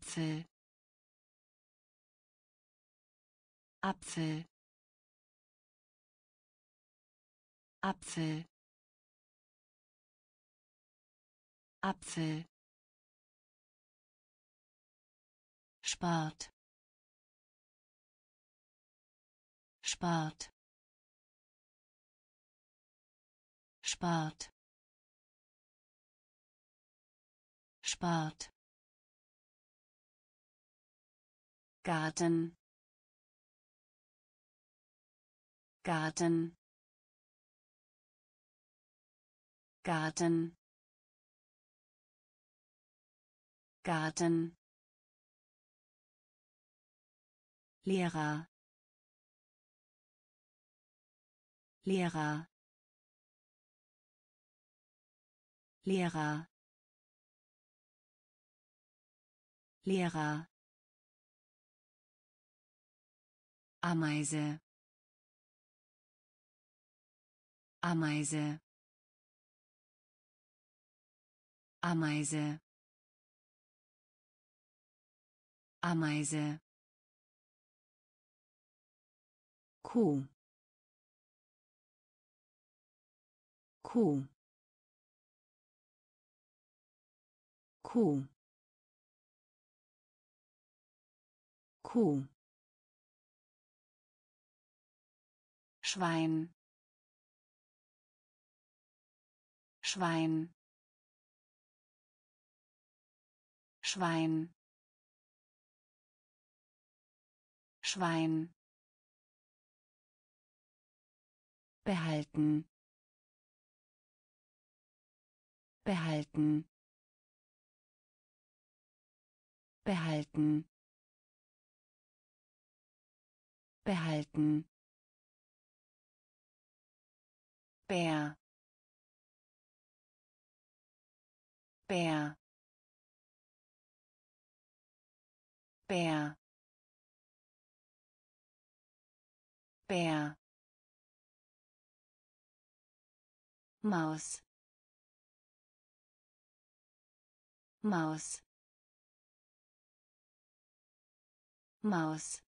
Apfel. Apfel. Apfel. Apfel. Spart. Spart. Spart. Spart Garten. Garten. Garten. Garten. Lehrer. Lehrer. Lehrer. Lehrer Ameise. Ameise. Ameise. Ameise. Kuh. Kuh. Kuh. Kuh Schwein. Schwein. Schwein. Schwein. Behalten. Behalten. Behalten. Behalten Bär. Bär. Bär. Bär. Maus. Maus. Maus.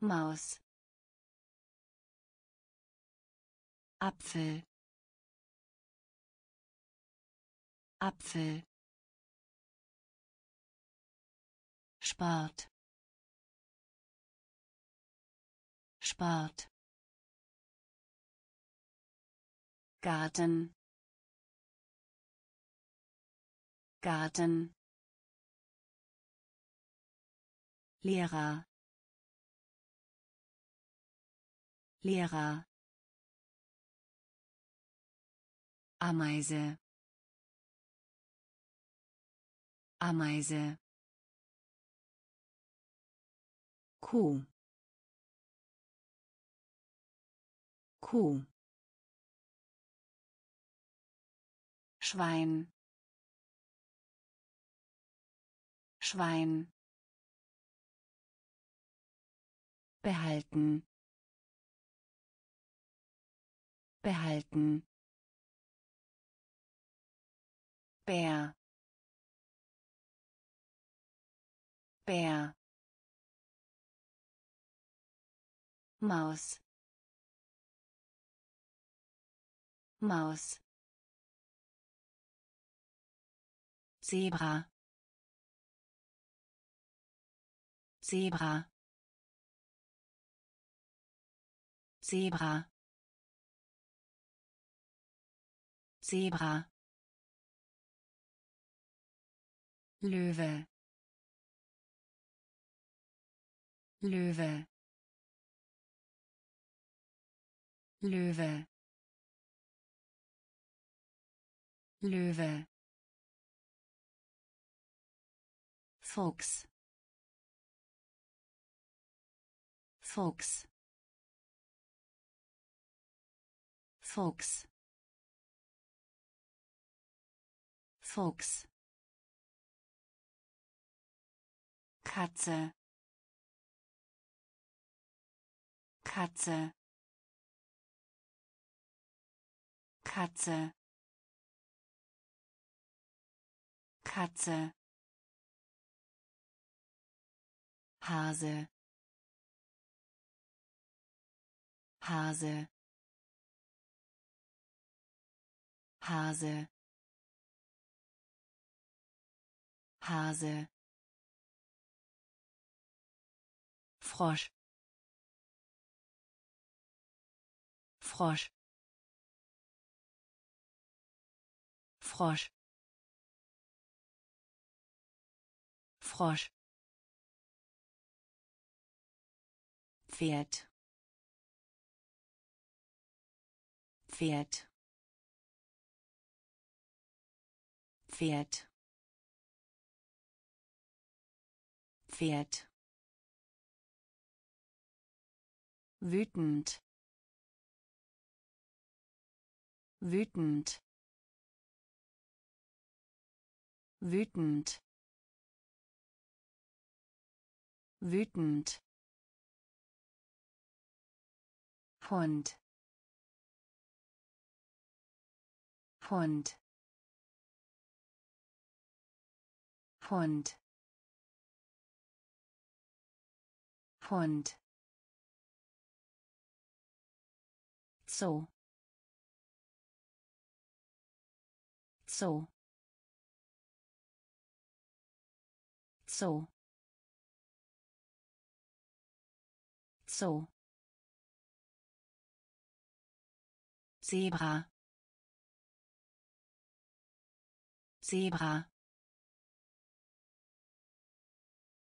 Maus Apfel. Apfel. Spart. Spart. Garten. Garten. Lehrer. Lehrer Ameise. Ameise. Kuh. Kuh. Schwein. Schwein. Behalten. Behalten Bär. Bär. Maus. Maus. Zebra. Zebra. Zebra. Zebra Löwe. Löwe. Löwe. Löwe. Fuchs. Fuchs. Fuchs. Fuchs Katze. Katze. Katze. Katze. Hase. Hase. Hase. Hase Frosch. Frosch. Frosch. Frosch. Pferd. Pferd. Pferd. Pferd wütend. Wütend. Wütend. Wütend. Hund Hund Hund Hund so. So. So. So. Zebra. Zebra.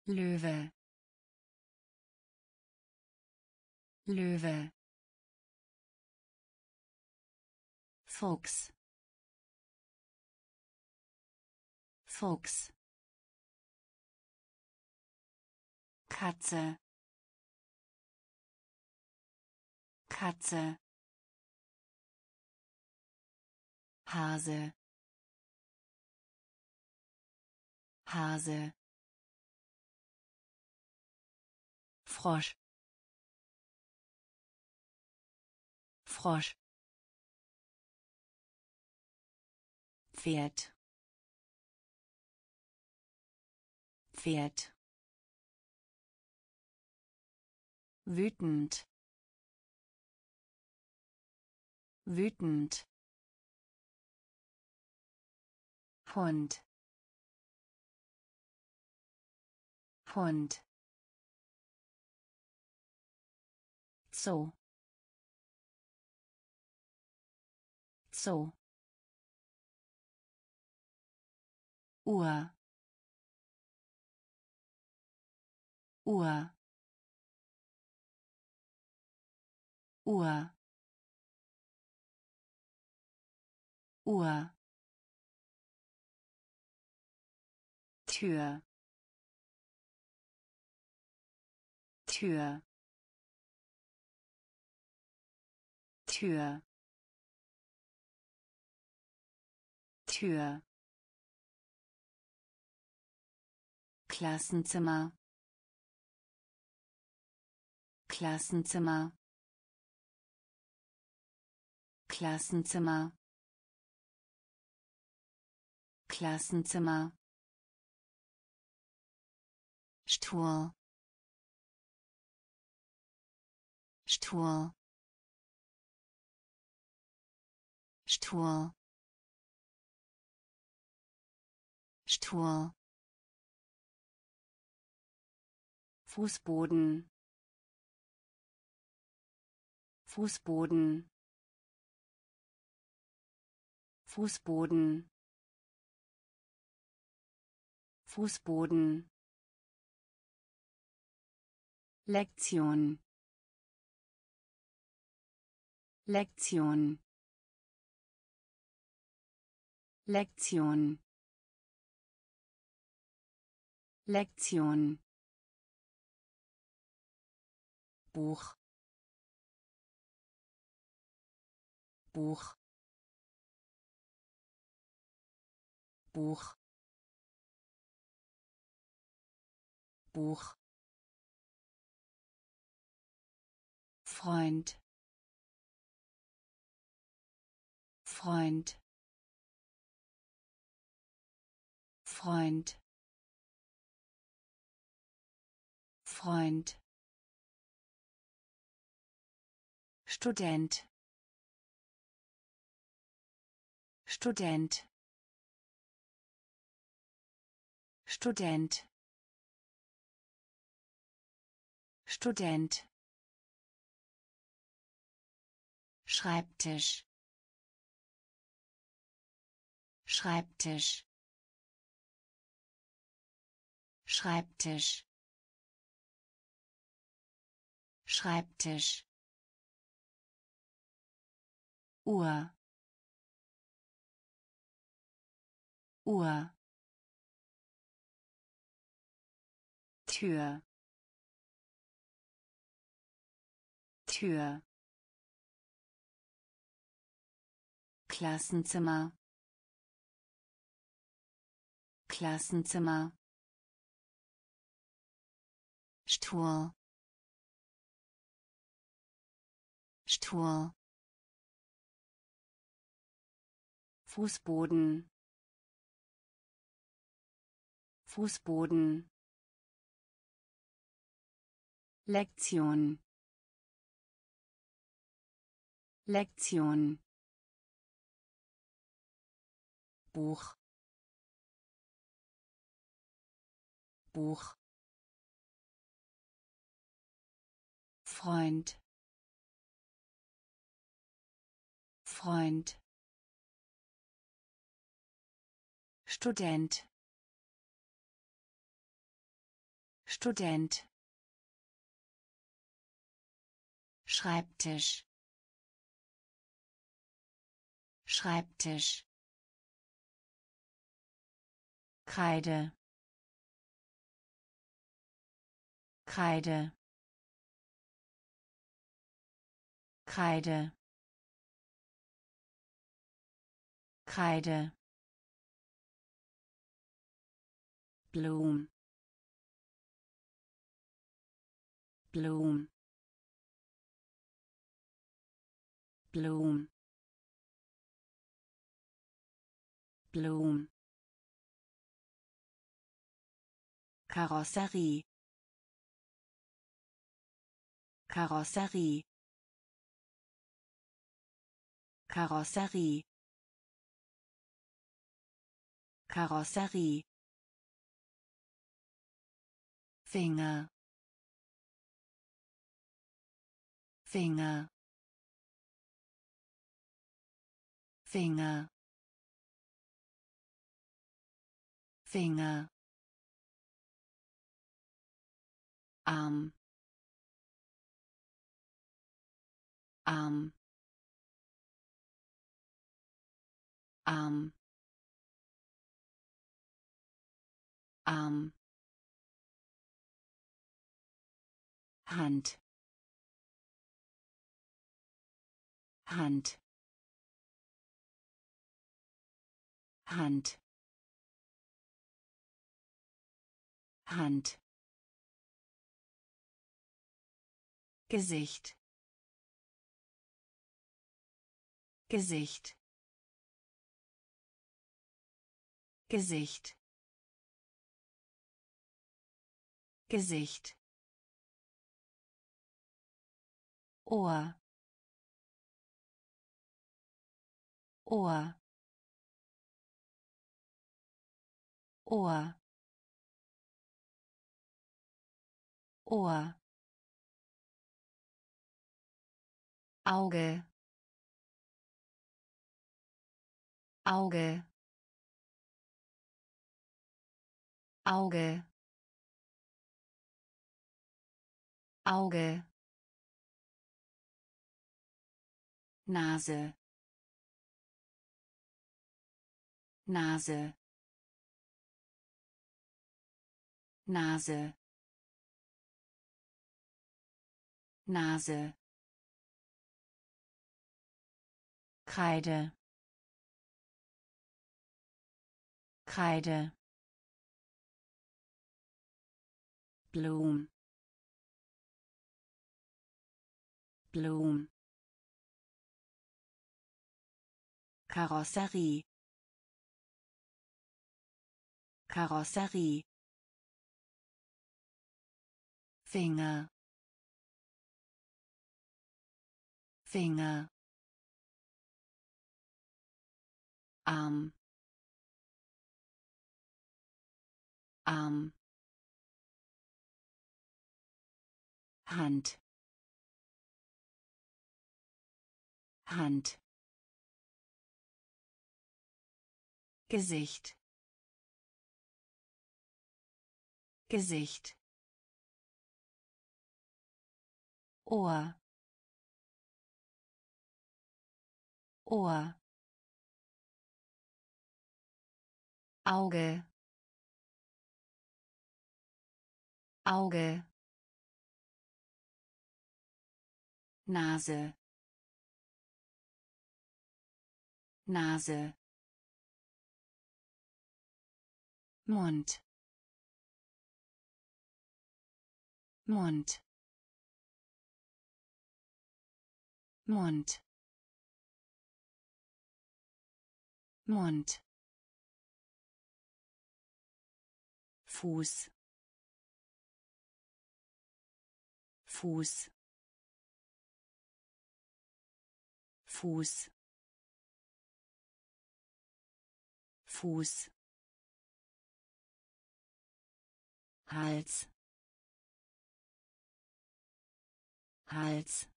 Löwe. Löwe Fuchs. Fuchs. Katze. Katze. Hase. Hase. Frosch. Frosch Pferd. Pferd. Wütend. Wütend. Hund. Hund. So so Uhr. Uhr. Uhr. Uhr. Tür. Tür. Tür. Tür Klassenzimmer. Klassenzimmer. Klassenzimmer. Klassenzimmer. Stuhl. Stuhl. Stuhl. Stuhl Fußboden. Fußboden. Fußboden. Fußboden. Lektion. Lektion. Lektion. Lektion Buch. Buch. Buch. Buch. Freund. Freund. Freund. Freund Student. Student. Student. Student. Schreibtisch. Schreibtisch. Schreibtisch. Schreibtisch Uhr. Uhr. Tür. Tür. Klassenzimmer. Klassenzimmer. Stuhl. Stuhl Fußboden. Fußboden. Lektion. Lektion. Buch. Buch. Freund. Freund Student. Student. Schreibtisch. Schreibtisch. Kreide. Kreide. Kreide. Kreide Blum Blum Blum Blum Karosserie. Karosserie. Karosserie. Karosserie Finger. Finger. Finger. Finger. Arm. Arm. Arm. Arm Hand. Hand. Hand. Hand. Gesicht. Gesicht. Gesicht. Gesicht Ohr. Ohr. Ohr. Ohr. Auge. Auge. Auge. Auge Nase. Nase. Nase. Nase. Kreide. Kreide. Blum Blum Karosserie. Karosserie. Finger. Finger. Arm. Arm. Hand. Hand Gesicht. Gesicht. Ohr. Ohr. Auge. Auge. Nase. Nase Mund. Mund. Mund. Mund. Fuß. Fuß. Fuß. Fuß Hals. Hals.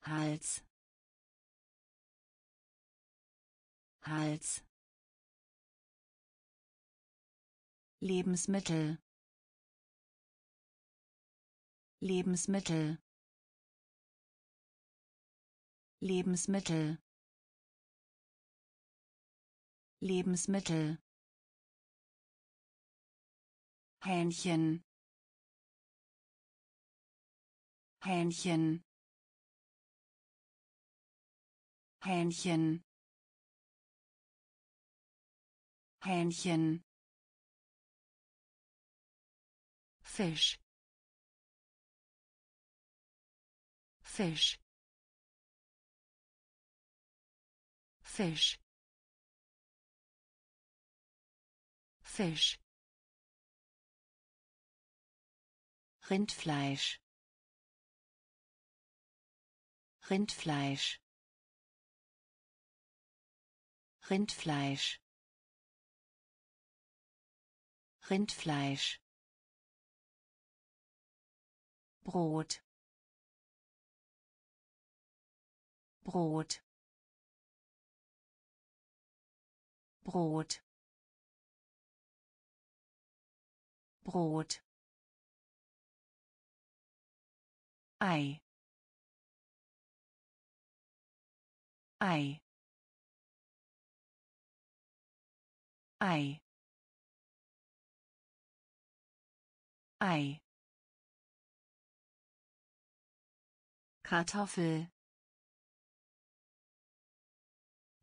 Hals. Hals. Lebensmittel. Lebensmittel. Lebensmittel. Lebensmittel Hähnchen. Hähnchen. Hähnchen. Hähnchen. Fisch. Fisch. Fisch. Fisch Rindfleisch. Rindfleisch. Rindfleisch. Rindfleisch. Brot. Brot. Brot. Brot Ei. Ei. Ei. Ei. Kartoffel.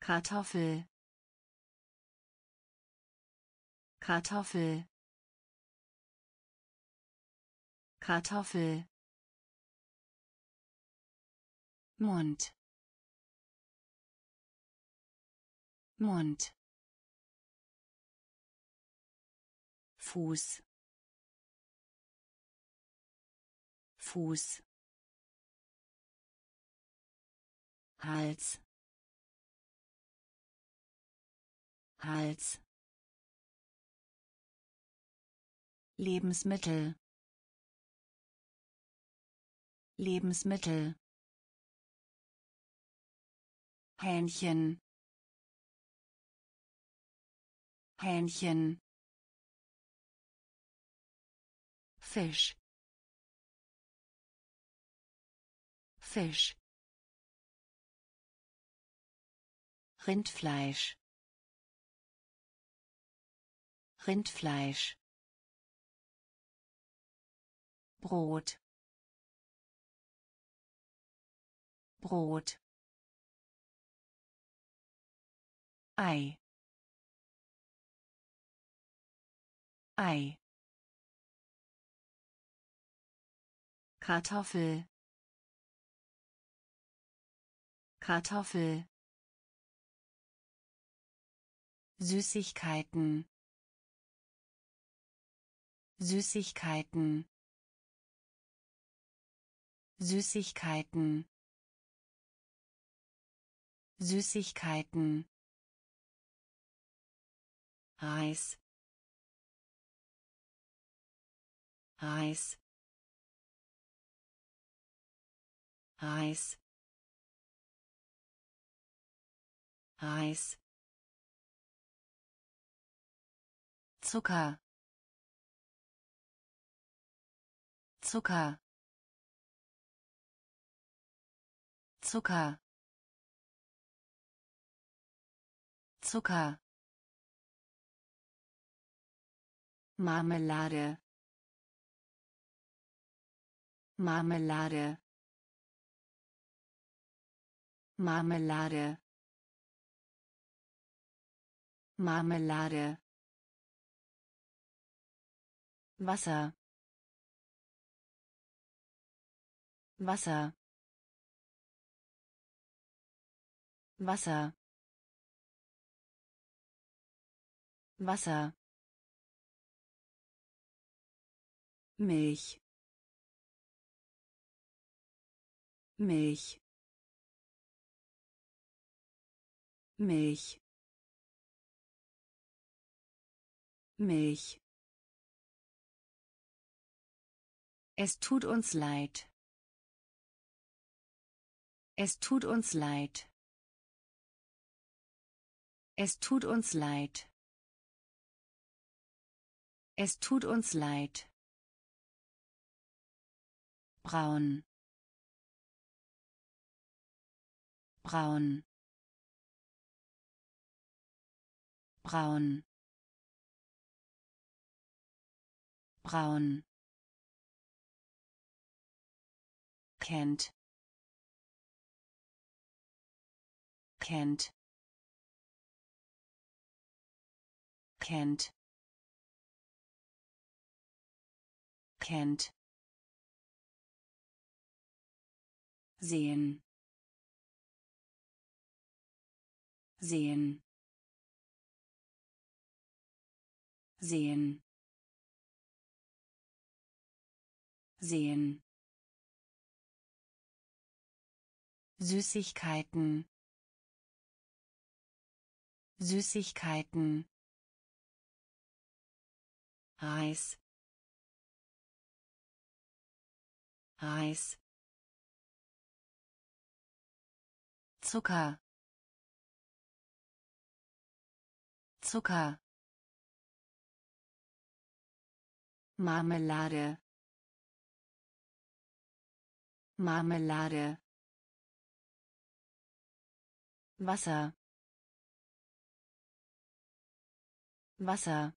Kartoffel. Kartoffel. Kartoffel Mund. Mund. Fuß. Fuß. Hals. Hals. Lebensmittel. Lebensmittel Hähnchen. Hähnchen. Fisch. Fisch. Rindfleisch. Rindfleisch. Brot. Brot Ei. Ei. Kartoffel. Kartoffel. Süßigkeiten. Süßigkeiten. Süßigkeiten. Süßigkeiten Reis. Reis. Reis. Reis. Zucker. Zucker. Zucker. Zucker Marmelade. Marmelade. Marmelade. Marmelade. Wasser. Wasser. Wasser. Wasser Milch Milch Milch Milch Es tut uns leid. Es tut uns leid. Es tut uns leid. Es tut uns leid. Braun. Braun. Braun. Braun. kennt kennt kennt kennt sehen. Sehen. Sehen. Sehen. Süßigkeiten. Süßigkeiten. Reis. Reis Zucker. Zucker. Marmelade. Marmelade. Wasser. Wasser.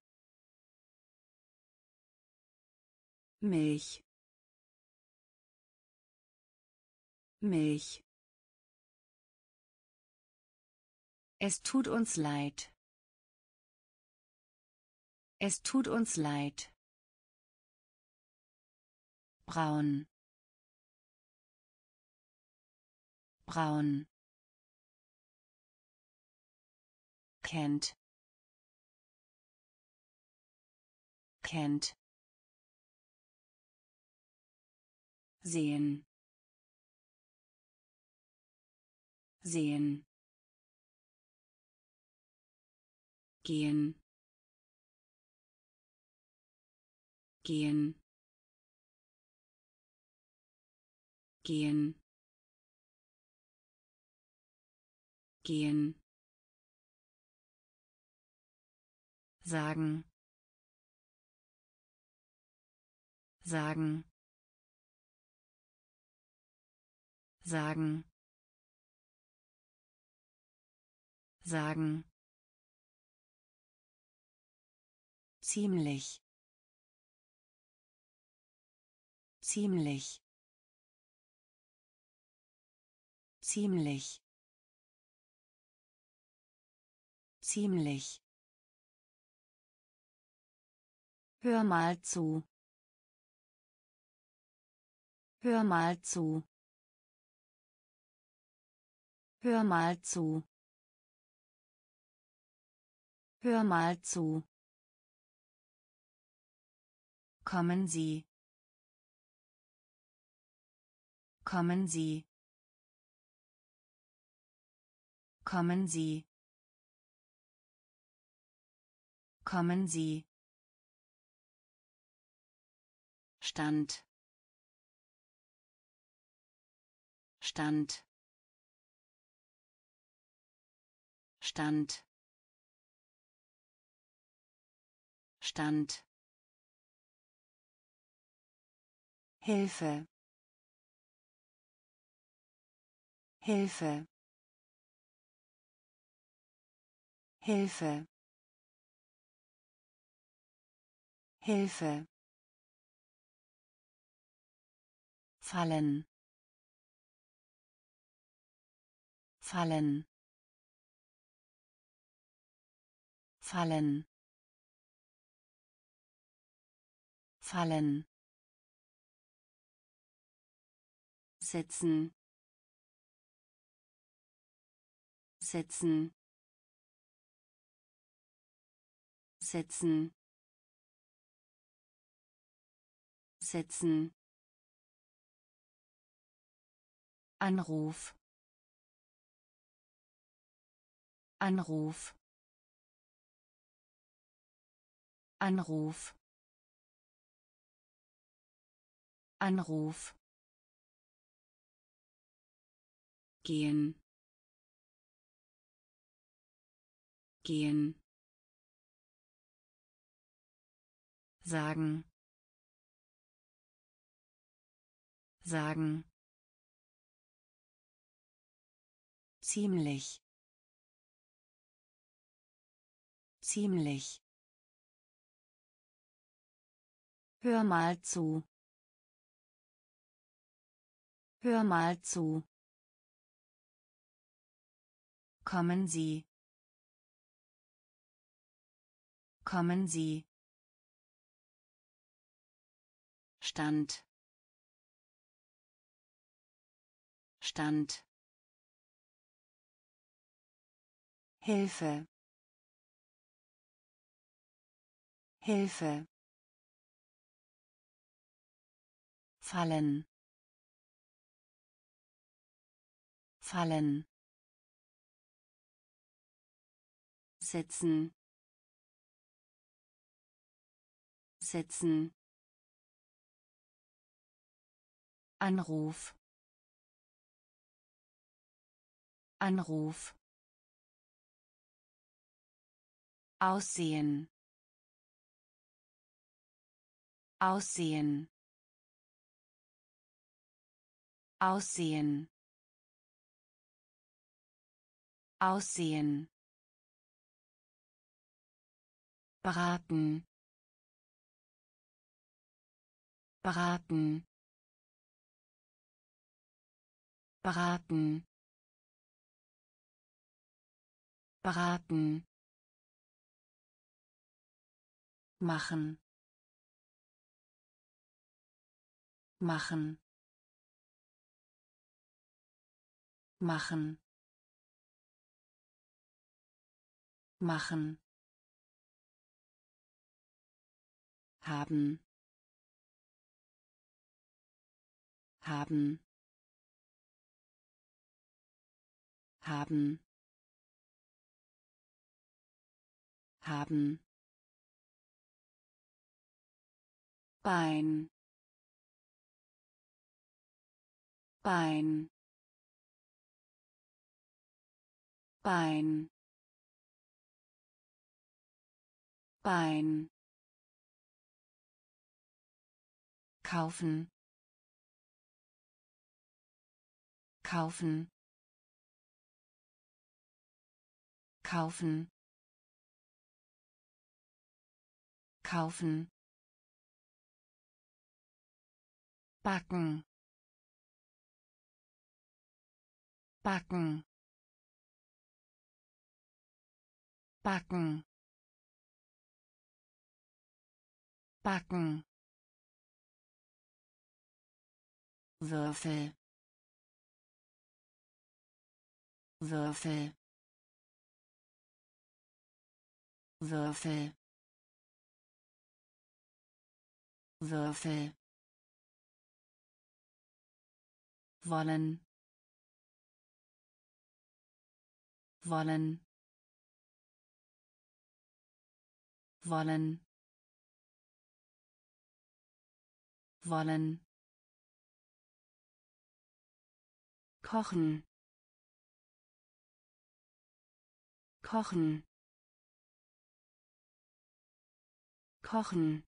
Milch. Milch Es tut uns leid. Es tut uns leid. Braun. Braun. kennt kennt sehen sehen gehen. Gehen. Gehen. Gehen. Sagen. Sagen. Sagen. Sagen ziemlich ziemlich ziemlich ziemlich Hör mal zu. Hör mal zu. Hör mal zu. Hör mal zu. Kommen Sie. Kommen Sie. Kommen Sie. Kommen Sie. Stand. Stand. Stand. Stand. Hilfe. Hilfe. Hilfe. Hilfe. fallen fallen fallen fallen setzen. Setzen. Setzen. Setzen. Anruf. Anruf. Anruf. Anruf gehen. Gehen. Sagen. Sagen. Ziemlich. Ziemlich. Hör mal zu. Hör mal zu. Kommen Sie. Kommen Sie. Stand. Stand. Hilfe. Hilfe. fallen fallen setzen. Setzen. Anruf. Anruf. Aussehen. Aussehen. Aussehen. Aussehen beraten. Beraten. Beraten. Beraten. Machen. Machen. Machen. Machen haben. Haben. Haben. Haben. Bein. Bein. Bein. Bein kaufen. Kaufen. Kaufen. Kaufen. Backen. Backen. Backen. Backen Würfel. Würfel. Würfel. Würfel. Wollen. Wollen. Wollen. Wollen kochen. Kochen. Kochen.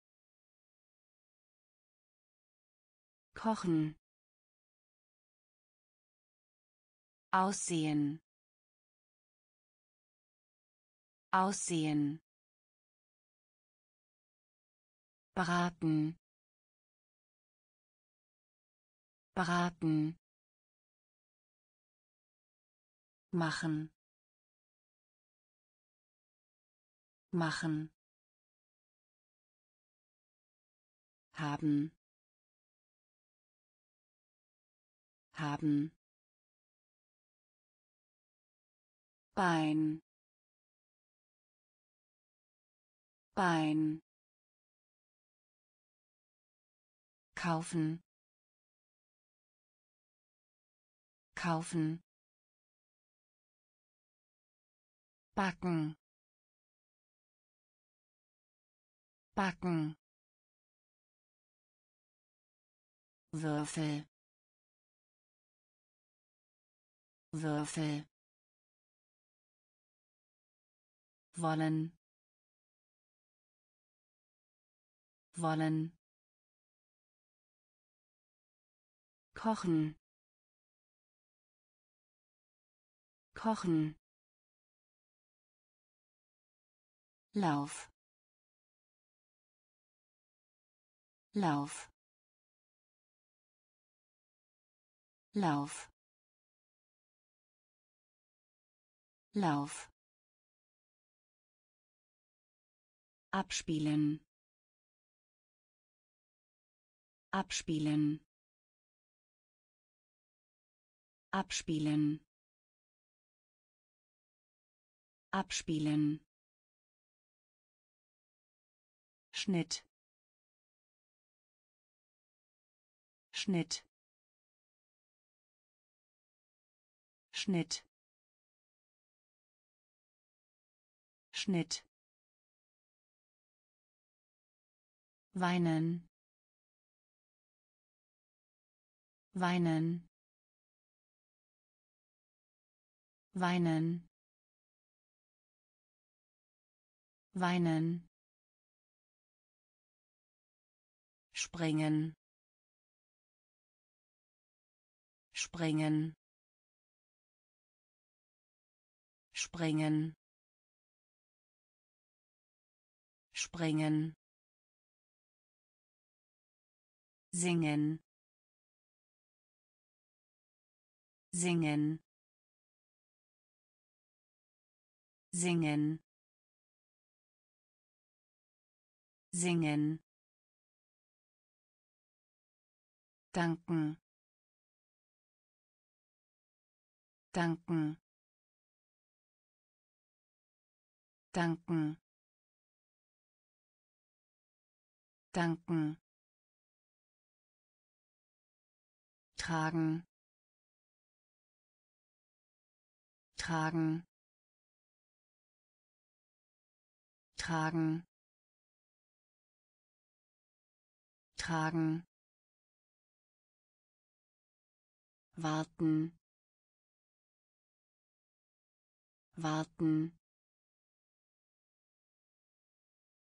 Kochen. Aussehen. Aussehen. Beraten beraten machen. Machen. Haben. Haben. Bein. Bein. Kaufen. Kaufen backen. Backen. Würfel. Würfel. Wollen. Wollen. Kochen. Kochen Lauf. Lauf. Lauf. Lauf. Abspielen. Abspielen. Abspielen. Abspielen Schnitt. Schnitt. Schnitt. Schnitt. Weinen. Weinen. Weinen. Weinen springen. Springen. Springen. Springen. Singen. Singen. Singen. Singen danken. Danken. Danken. Danken. Tragen. Tragen. Tragen. Tragen warten. Warten.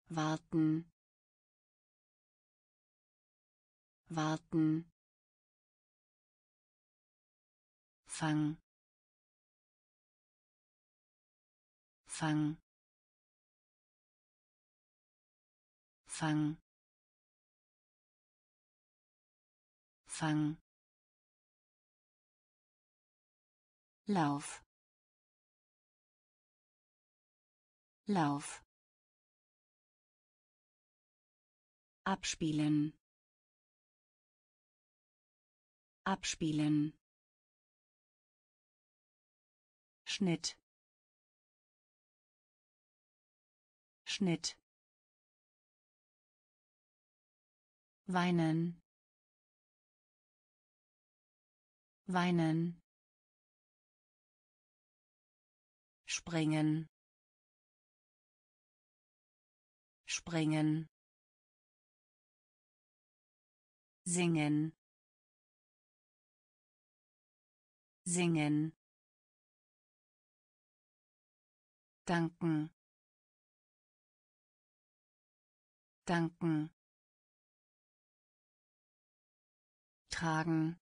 Warten. Warten. Fang. Fang. Fang. Fang Lauf. Lauf. Abspielen. Abspielen. Schnitt. Schnitt. Weinen. Weinen springen. Springen. Singen. Singen. Danken. Danken. Tragen.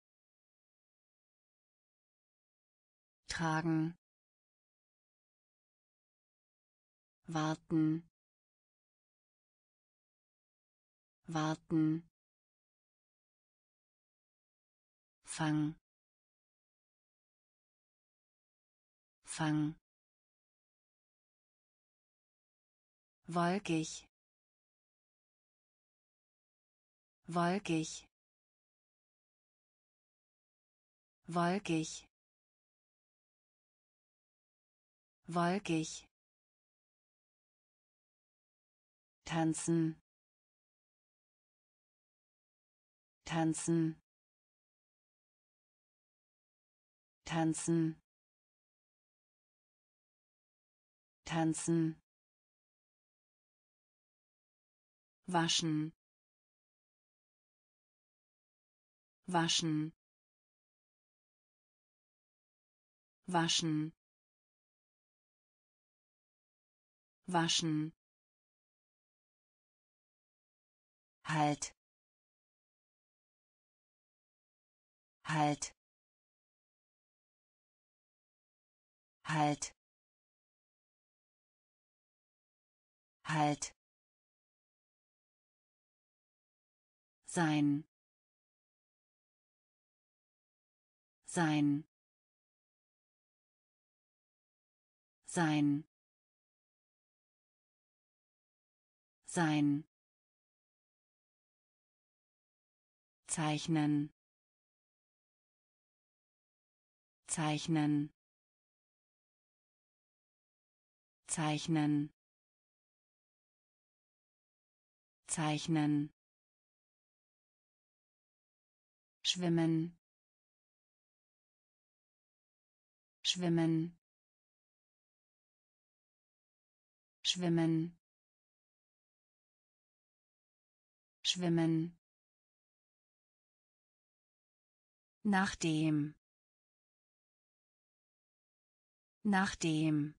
Tragen warten. Warten. Fang. Fang. Wolkig. Wolkig. Wolkig. Wolkig tanzen. Tanzen. Tanzen. Tanzen. Waschen. Waschen. Waschen. Waschen halt. Halt. Halt. Halt. Sein. Sein. Sein. Sein zeichnen. Zeichnen. Zeichnen. Zeichnen. Schwimmen. Schwimmen. Schwimmen. Schwimmen nachdem nachdem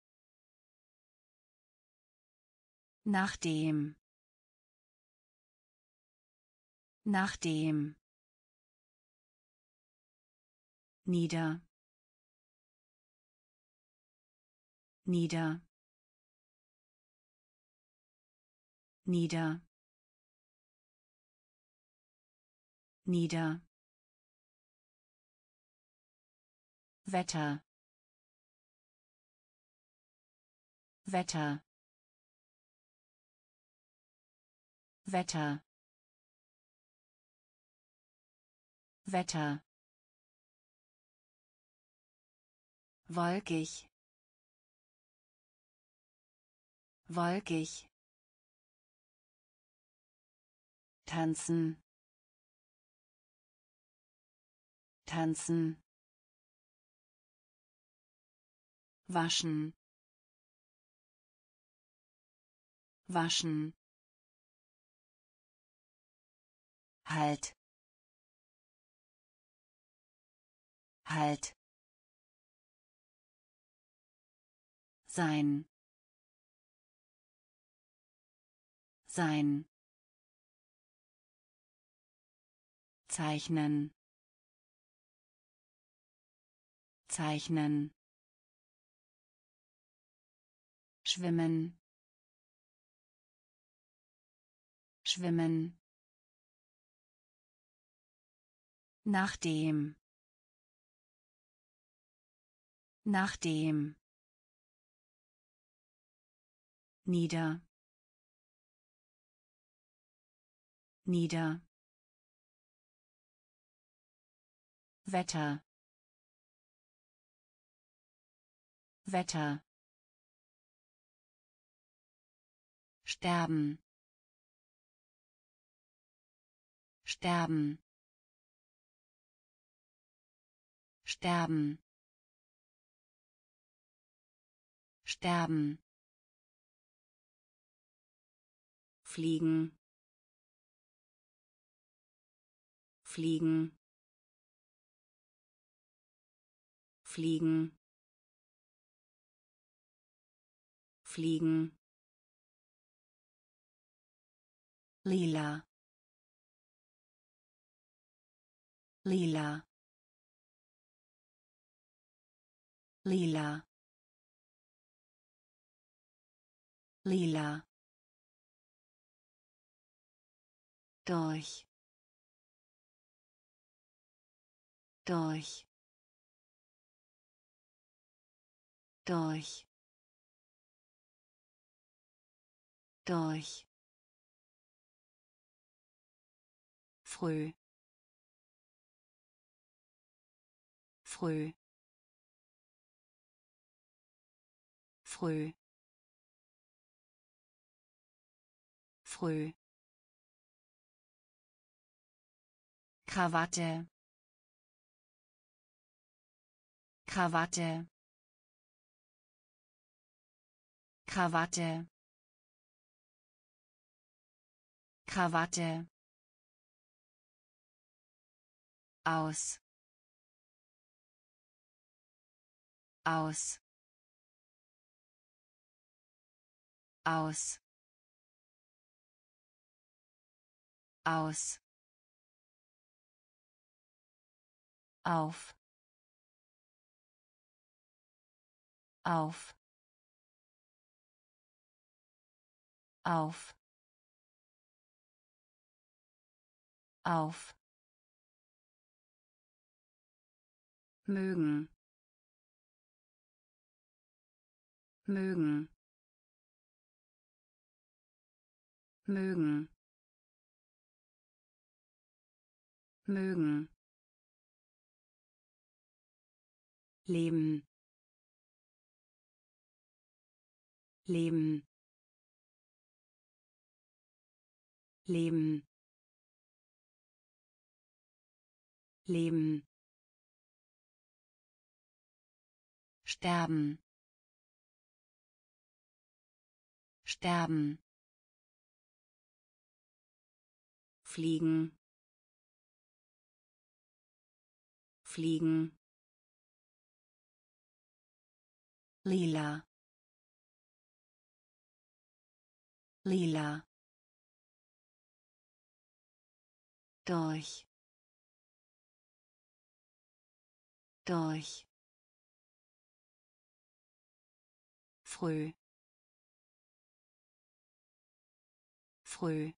nachdem nachdem nieder. Nieder. Nieder. Nieder Wetter. Wetter. Wetter. Wetter. Wolkig. Wolkig. Tanzen. Tanzen waschen. Waschen. Halt. Halt. Sein. Sein. Zeichnen. Zeichnen schwimmen. Schwimmen. Nachdem nachdem nieder. Nieder. Wetter. Wetter sterben. Sterben. Sterben. Sterben. Fliegen. Fliegen. Fliegen. Fliegen lila. Lila. Lila. Lila. Durch. Durch. Durch. Durch früh. Früh. Früh. Früh. Krawatte. Krawatte. Krawatte. Krawatte aus. Aus. Aus. Aus. Auf. Auf. Auf. Auf mögen. Mögen. Mögen. Mögen. Leben. Leben. Leben. Leben sterben. Sterben. Fliegen. Fliegen. Lila. Lila. Durch. Durch früh. Früh.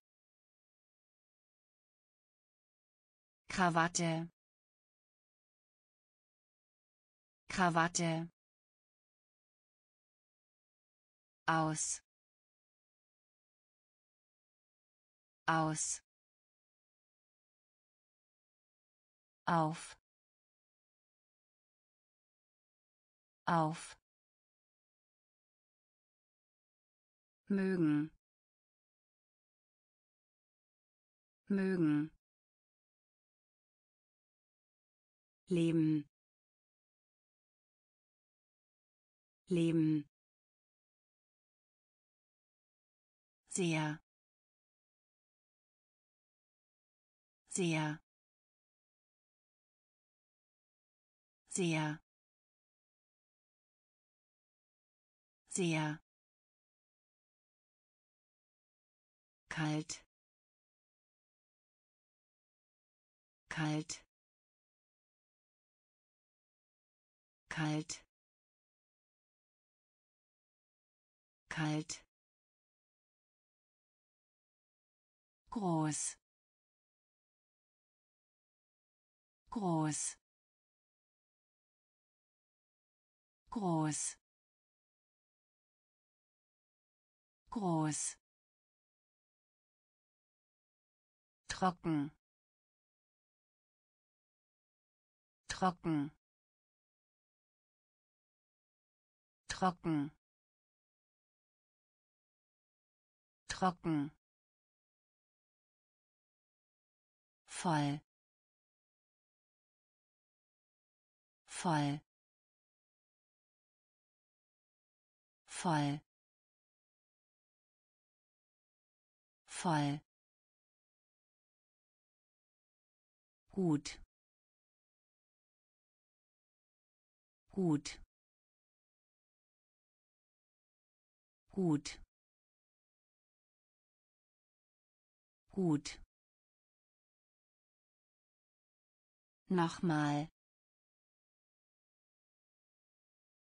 Krawatte. Krawatte. Aus. Aus. Auf. Auf mögen. Mögen. Leben. Leben. Sehr. Sehr. Sehr. Sehr kalt. Kalt. Kalt. Kalt. Groß. Groß. Groß. Groß trocken. Trocken. Trocken. Trocken. Voll. Voll. Voll. Voll gut. Gut. Gut. Gut. Nochmal.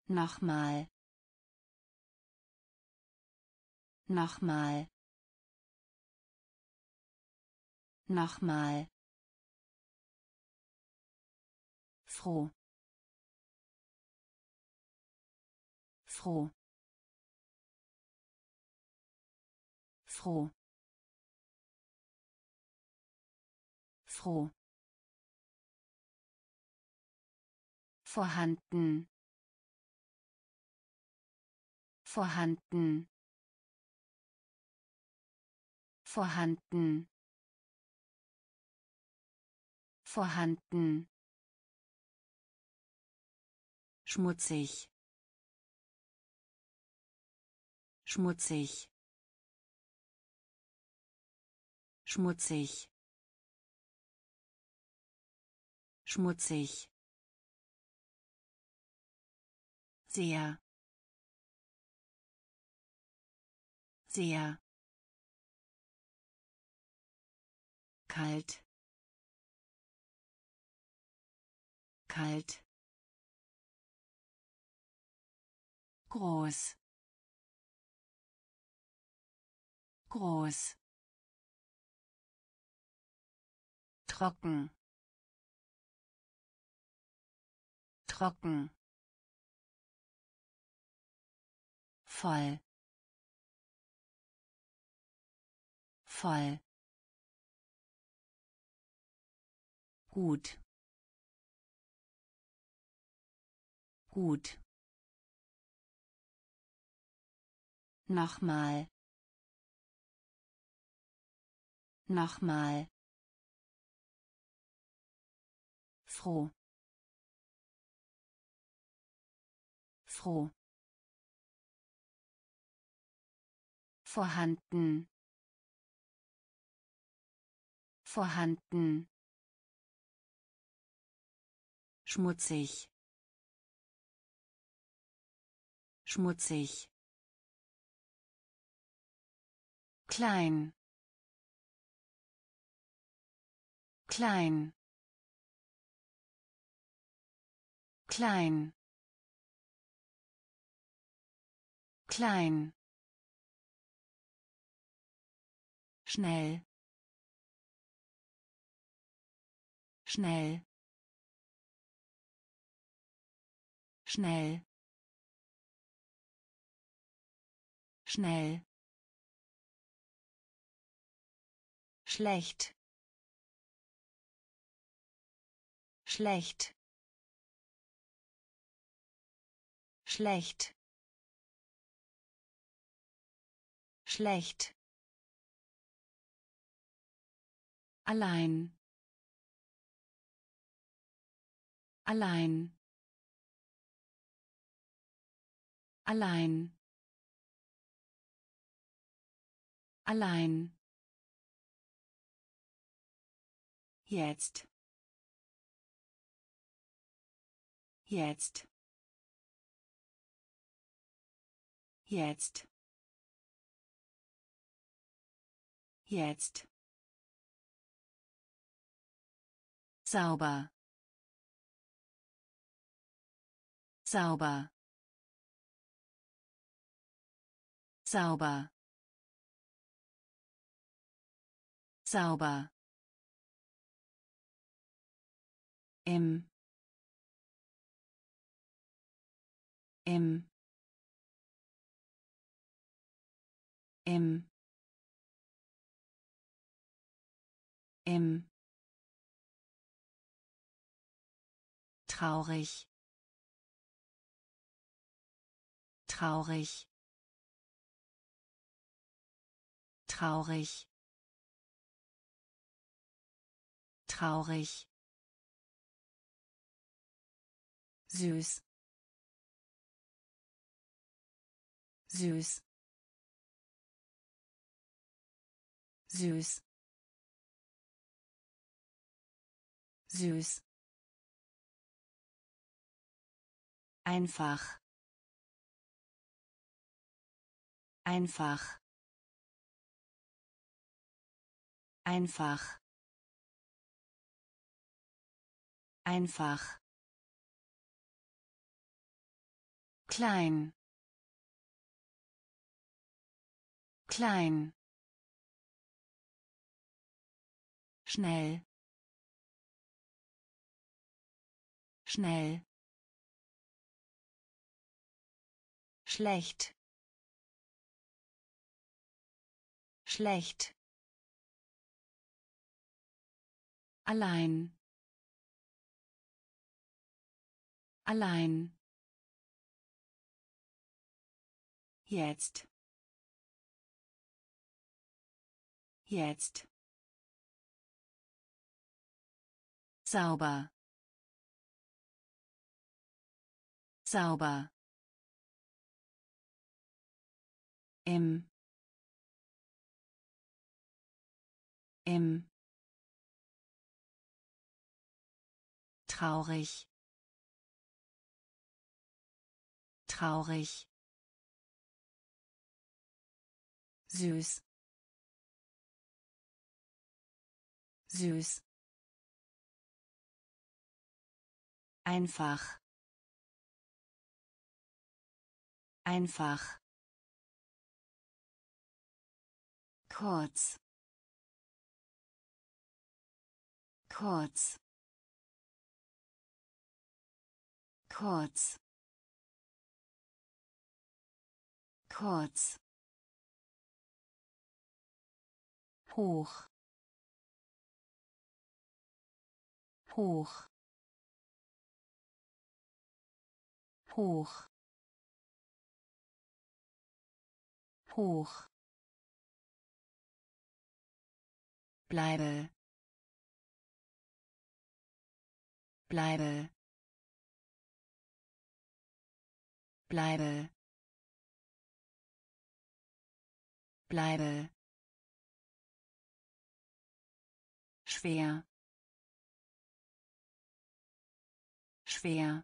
Nochmal. Nochmal. Nochmal froh. Froh. Froh. Froh. Vorhanden. Vorhanden. Vorhanden. Vorhanden schmutzig. Schmutzig. Schmutzig. Schmutzig. Sehr. Sehr. Kalt. Kalt groß. Groß. Trocken. Trocken. Voll. Voll. Gut. Gut nochmal. Nochmal. Froh. Froh. Vorhanden. Vorhanden. Schmutzig. Schmutzig klein. Klein. Klein. Klein. Schnell. Schnell. Schnell. Schnell schlecht. Schlecht. Schlecht. Schlecht. Allein. Allein. Allein. Allein jetzt. Jetzt. Jetzt. Jetzt. Sauber. Sauber. Sauber. Sauber im im im im traurig. Traurig. Traurig. Traurig süß. Süß. Süß. Süß. Einfach. Einfach. Einfach. Einfach klein. Klein. Schnell. Schnell. Schlecht. Schlecht. Allein. Allein jetzt. Jetzt. Sauber. Sauber. Im. Im. Traurig. Traurig süß. Süß. Einfach. Einfach. Kurz. Kurz. Kurz. Kurz hoch. Hoch. Hoch. Hoch. Bleibe. Bleibe. Bleibe. Bleibe schwer. Schwer.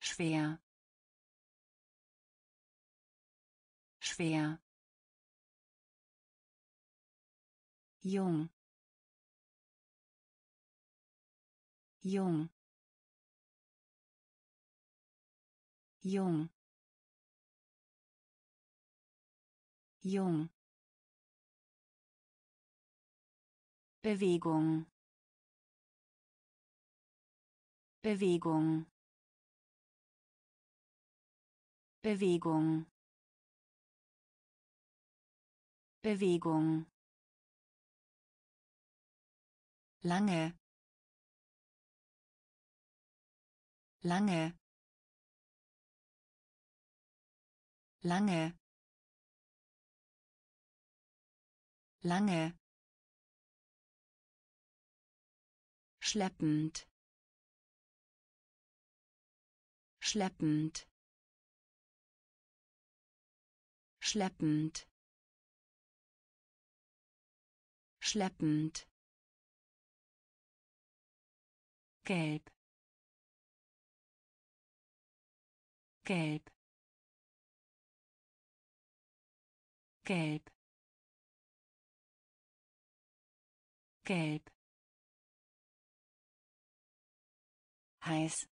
Schwer. Schwer. Jung. Jung. Jung. Jung Bewegung. Bewegung. Bewegung. Bewegung. Lange. Lange. Lange. Lange schleppend. Schleppend. Schleppend. Schleppend. Gelb. Gelb. Gelb. Gelb heiß.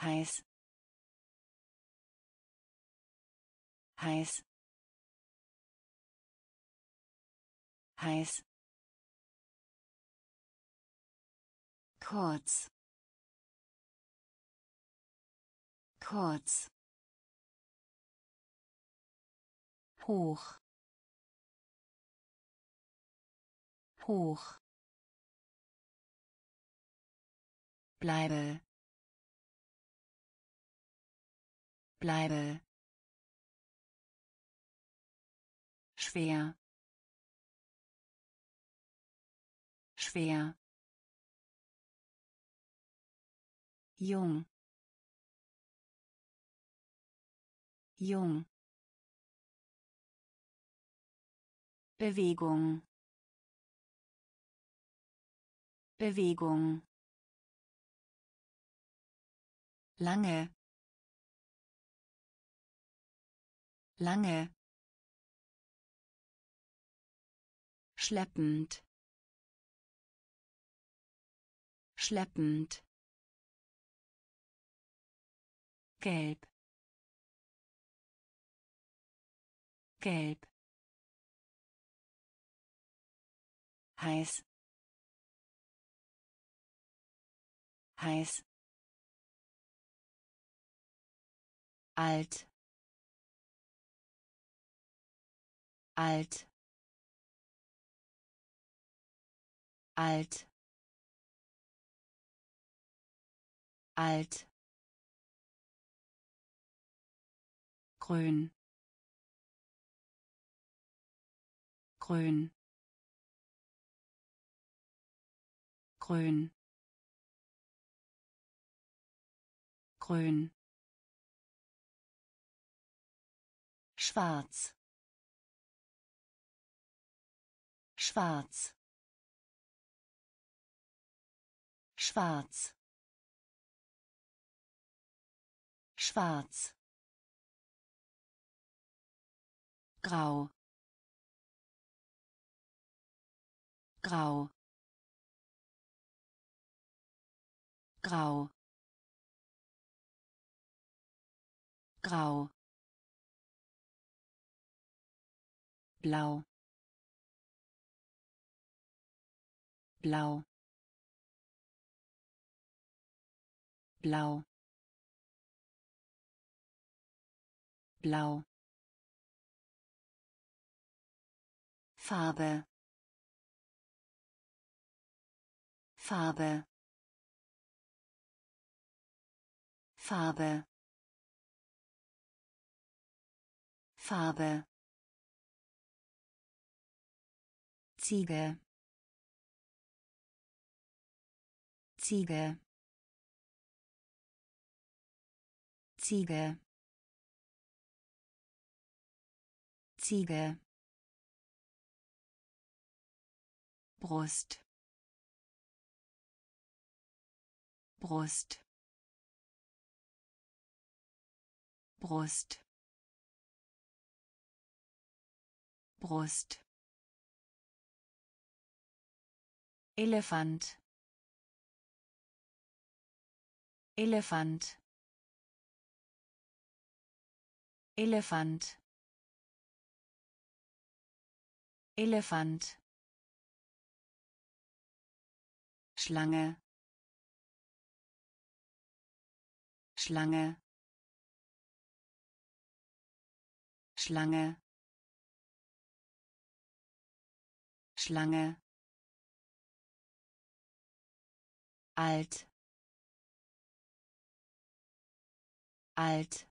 Heiß. Heiß. Heiß. Kurz. Kurz. Hoch. Hoch bleibe. Bleibe. Schwer. Schwer. Jung. Jung. Bewegung. Bewegung lange. Lange. Schleppend. Schleppend. Gelb. Gelb. Heiß. Heiß alt alt alt alt. Grün. Grün. Grün. Grün schwarz. Schwarz. Schwarz. Schwarz. Grau. Grau. Grau. Grau blau. Blau. Blau. Blau. Farbe. Farbe. Farbe. Farbe Ziege. Ziege. Ziege. Ziege. Brust. Brust. Brust. Brust Elefant. Elefant. Elefant. Elefant. Schlange. Schlange. Schlange. Schlange alt alt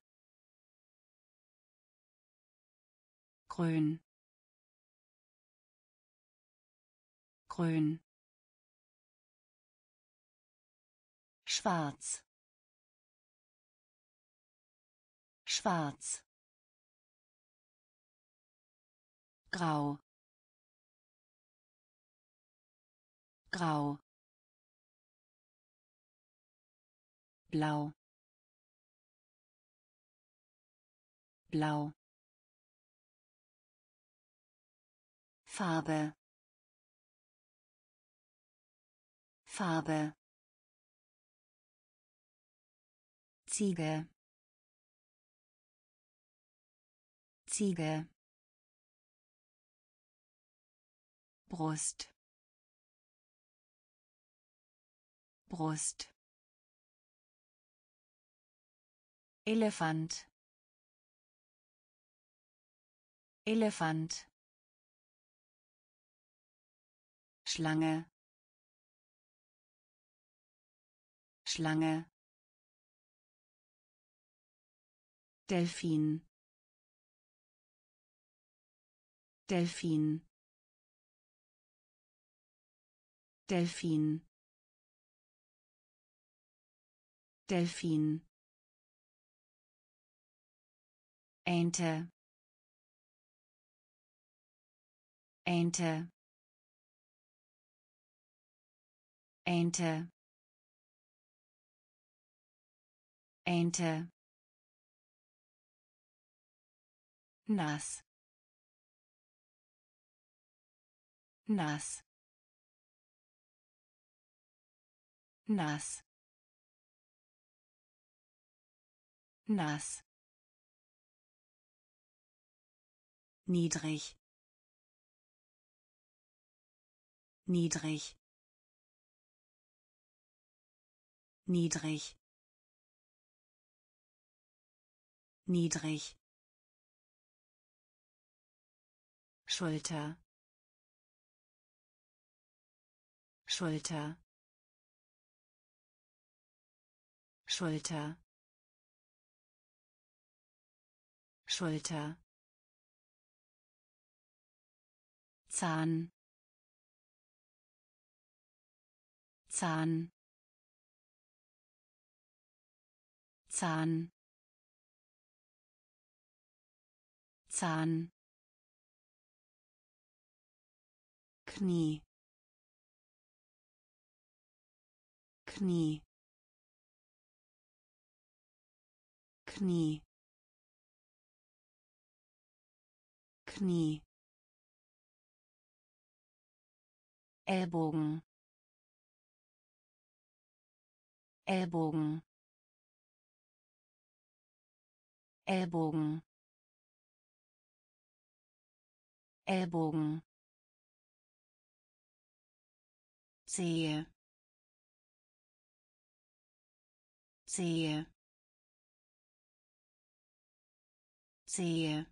grün grün schwarz schwarz grau grau blau. Blau. Farbe. Farbe. Ziege. Ziege. Brust. Brust Elefant. Elefant. Schlange. Schlange. Delfin. Delfin. Delfin. Delfin Ente Ente Ente Ente nass nass nass nass niedrig. Niedrig. Niedrig. Niedrig. Schulter. Schulter. Schulter. Schulter Zahn. Zahn. Zahn. Zahn. Knie. Knie. Knie. Knie Ellbogen. Ellbogen. Ellbogen. Ellbogen. Sehe sehe sehe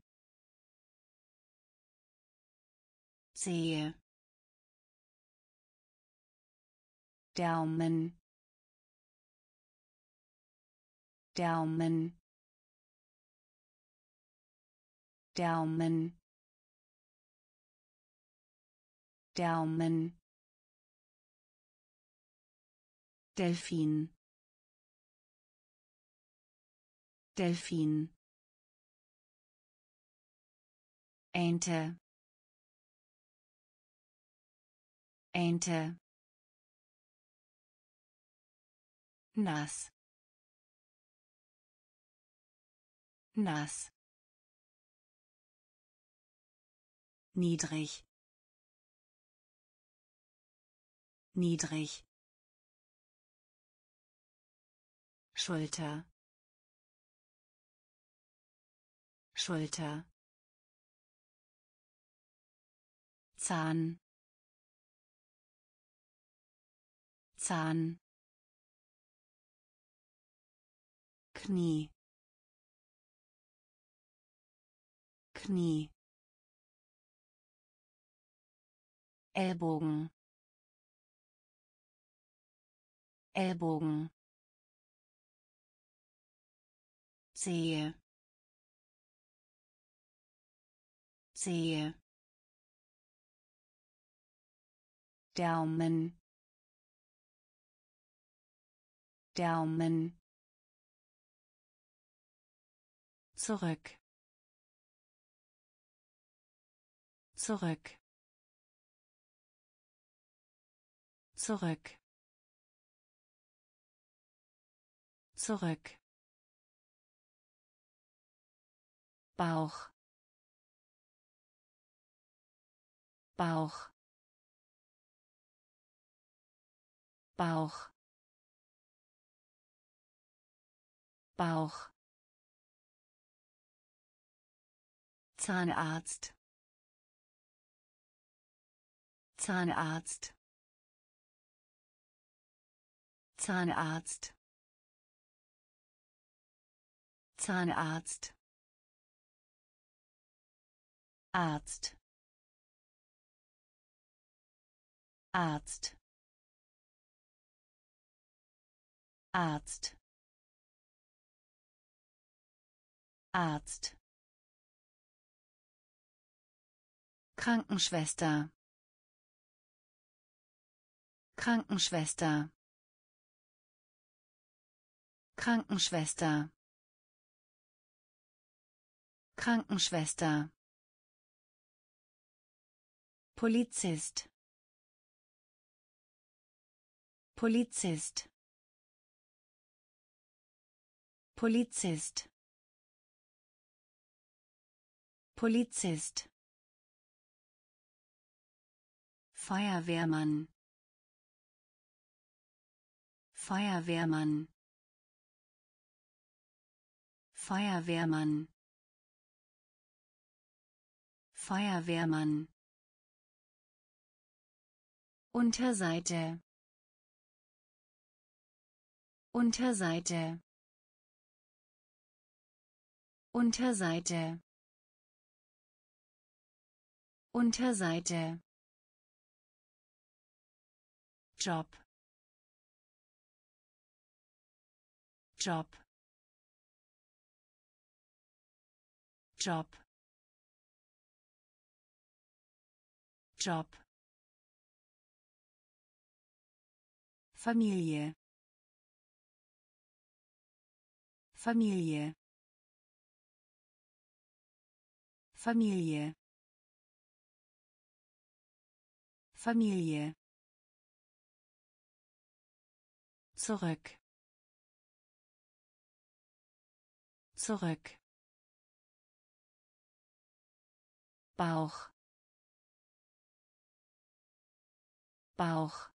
sehe Daumen Daumen Daumen Daumen Delfin. Delfin. Ente. Ente nass. Nass. Niedrig. Niedrig. Schulter. Schulter. Zahn. Zahn Knie. Knie. Ellbogen. Ellbogen. Sehe sehe Daumen. Daumen zurück. Zurück. Zurück. Zurück. Bauch. Bauch. Bauch. Bauch Zahnarzt. Zahnarzt. Zahnarzt. Zahnarzt. Arzt. Arzt. Arzt. Arzt Krankenschwester. Krankenschwester. Krankenschwester. Krankenschwester. Polizist. Polizist. Polizist. Polizist Feuerwehrmann. Feuerwehrmann. Feuerwehrmann. Feuerwehrmann. Unterseite. Unterseite. Unterseite. Unterseite Job. Job. Job. Job. Familie. Familie. Familie. Familie zurück. Zurück. Bauch. Bauch.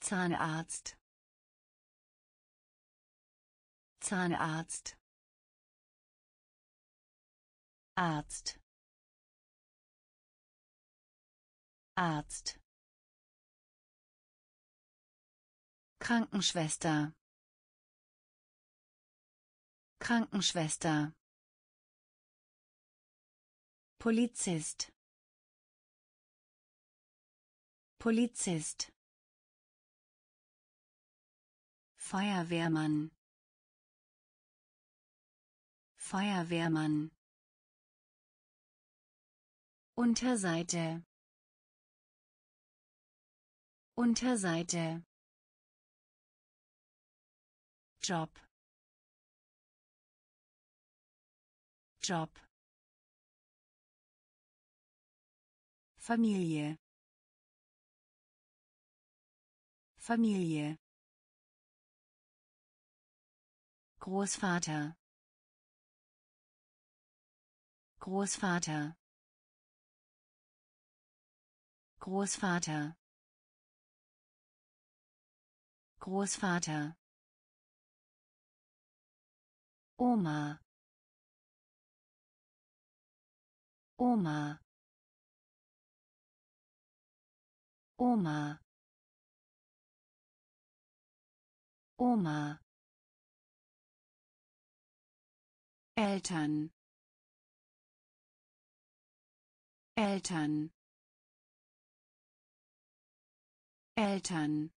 Zahnarzt. Zahnarzt. Arzt. Arzt Krankenschwester. Krankenschwester. Polizist. Polizist. Feuerwehrmann. Feuerwehrmann. Unterseite. Unterseite Job. Job. Familie. Familie. Großvater. Großvater. Großvater. Großvater Oma. Oma. Oma. Oma. Eltern. Eltern. Eltern.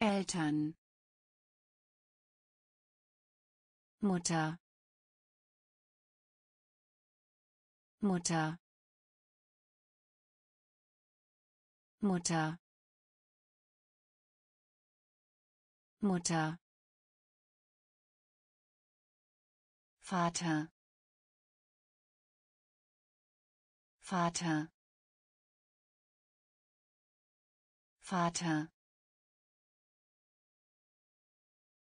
Eltern Mutter. Mutter. Mutter. Mutter. Vater. Vater. Vater.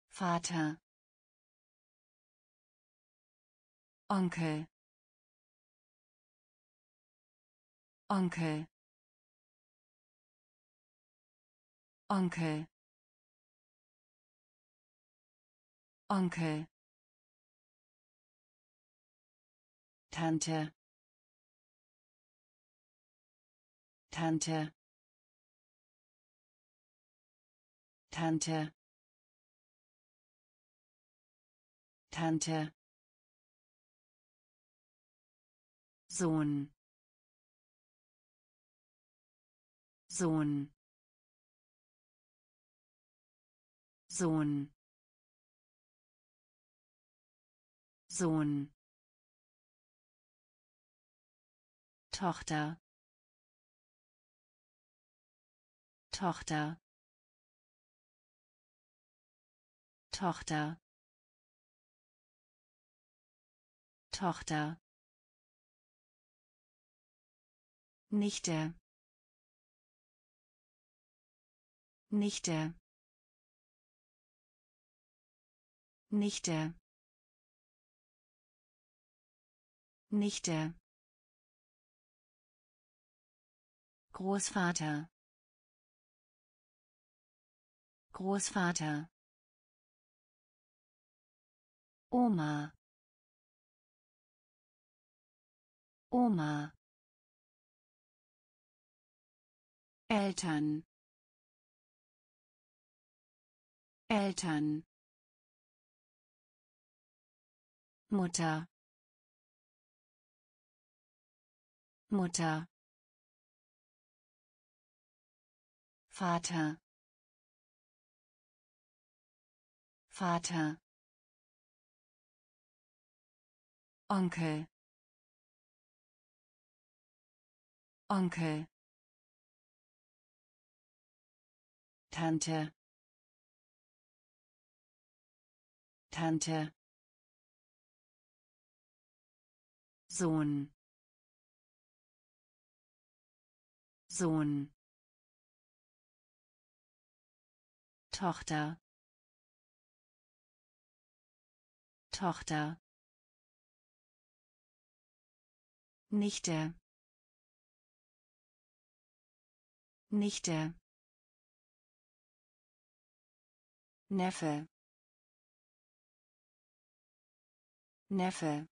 Vater Onkel. Onkel. Onkel. Onkel. Tante. Tante. Tante. Tante Sohn. Sohn. Sohn. Sohn. Tochter. Tochter. Tochter. Tochter Nichte. Nichte. Nichte. Nichte. Großvater. Großvater. Oma. Oma Eltern. Eltern. Mutter. Mutter. Vater. Vater. Onkel. Onkel Tante. Tante. Sohn. Sohn. Tochter. Tochter. Nichte. Nichte Neffe. Neffe.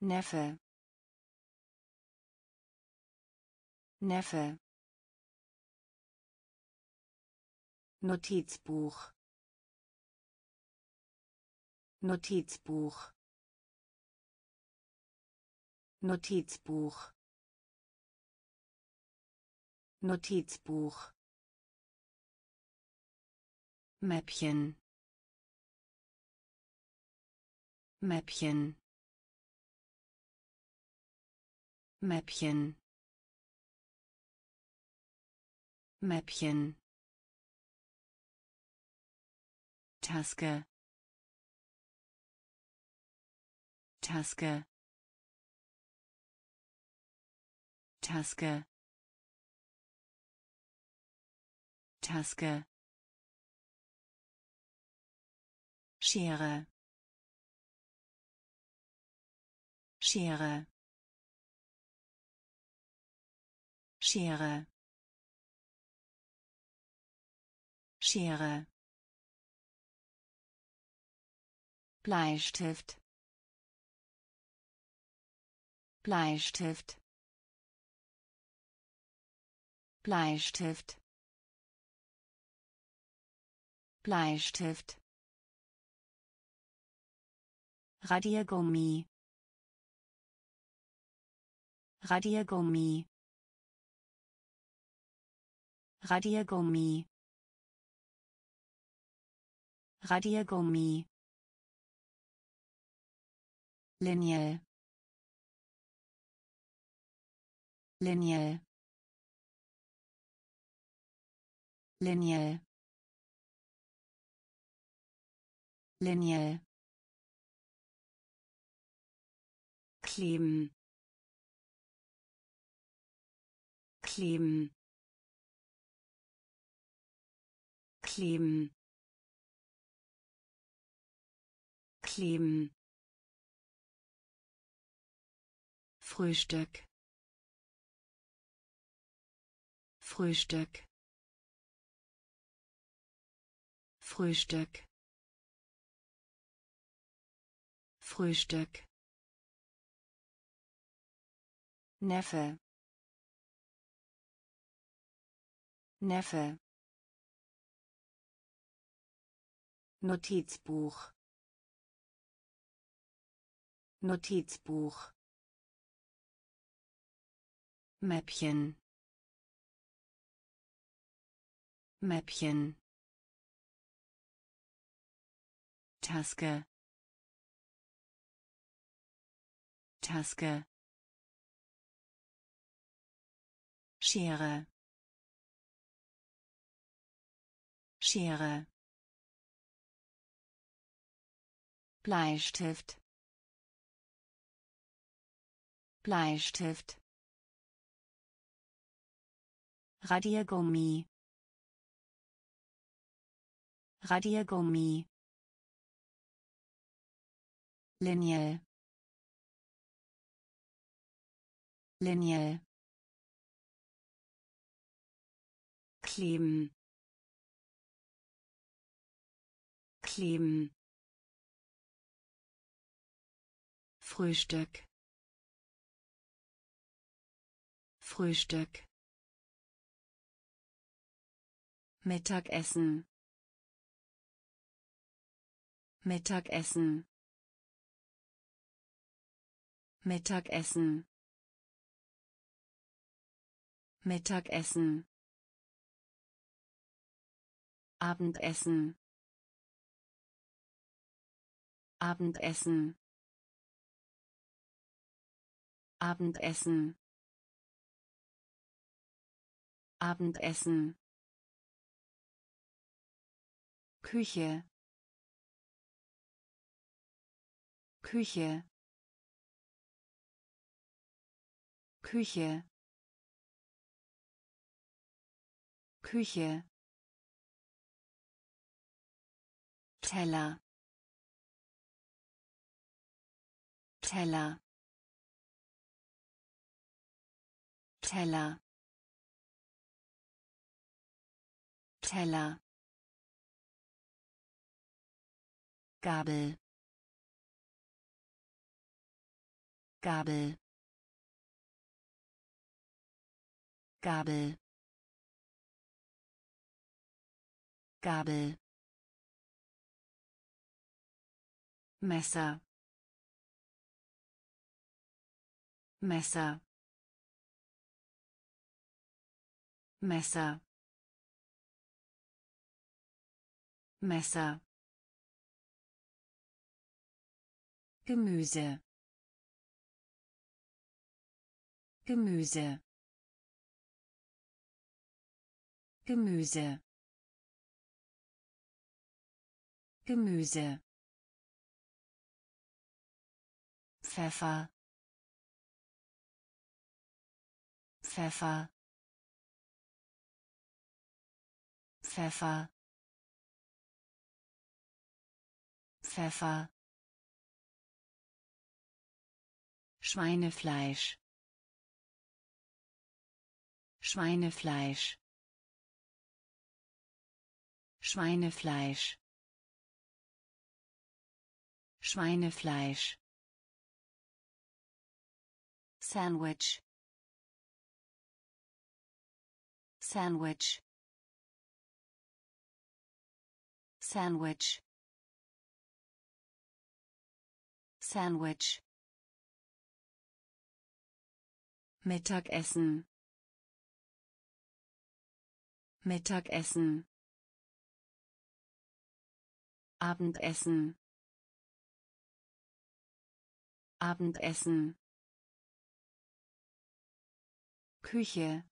Neffe. Neffe. Notizbuch. Notizbuch. Notizbuch. Notizbuch Mäppchen. Mäppchen. Mäppchen. Mäppchen. Taske. Taske. Taske. Taske Schere. Schere. Schere. Schere. Bleistift. Bleistift. Bleistift. Bleistift Radiergummi. Radiergummi. Radiergummi. Radiergummi. Linie. Linie. Linie. Linie kleben. Kleben. Kleben. Kleben. Frühstück. Frühstück. Frühstück. Frühstück Neffe. Neffe. Notizbuch. Notizbuch. Mäppchen. Mäppchen. Taske. Taske Schere. Schere. Bleistift. Bleistift. Radiergummi. Radiergummi. Linie. Linie kleben. Kleben. Frühstück. Frühstück. Mittagessen. Mittagessen. Mittagessen. Mittagessen Abendessen. Abendessen. Abendessen. Abendessen. Küche. Küche. Küche. Küche Teller. Teller. Teller. Teller. Gabel. Gabel. Gabel. Gabel Messer. Messer. Messer. Messer. Gemüse. Gemüse. Gemüse. Gemüse Pfeffer. Pfeffer. Pfeffer. Pfeffer. Schweinefleisch. Schweinefleisch. Schweinefleisch. Schweinefleisch Sandwich. Sandwich. Sandwich. Sandwich. Mittagessen. Mittagessen. Abendessen. Abendessen Küche.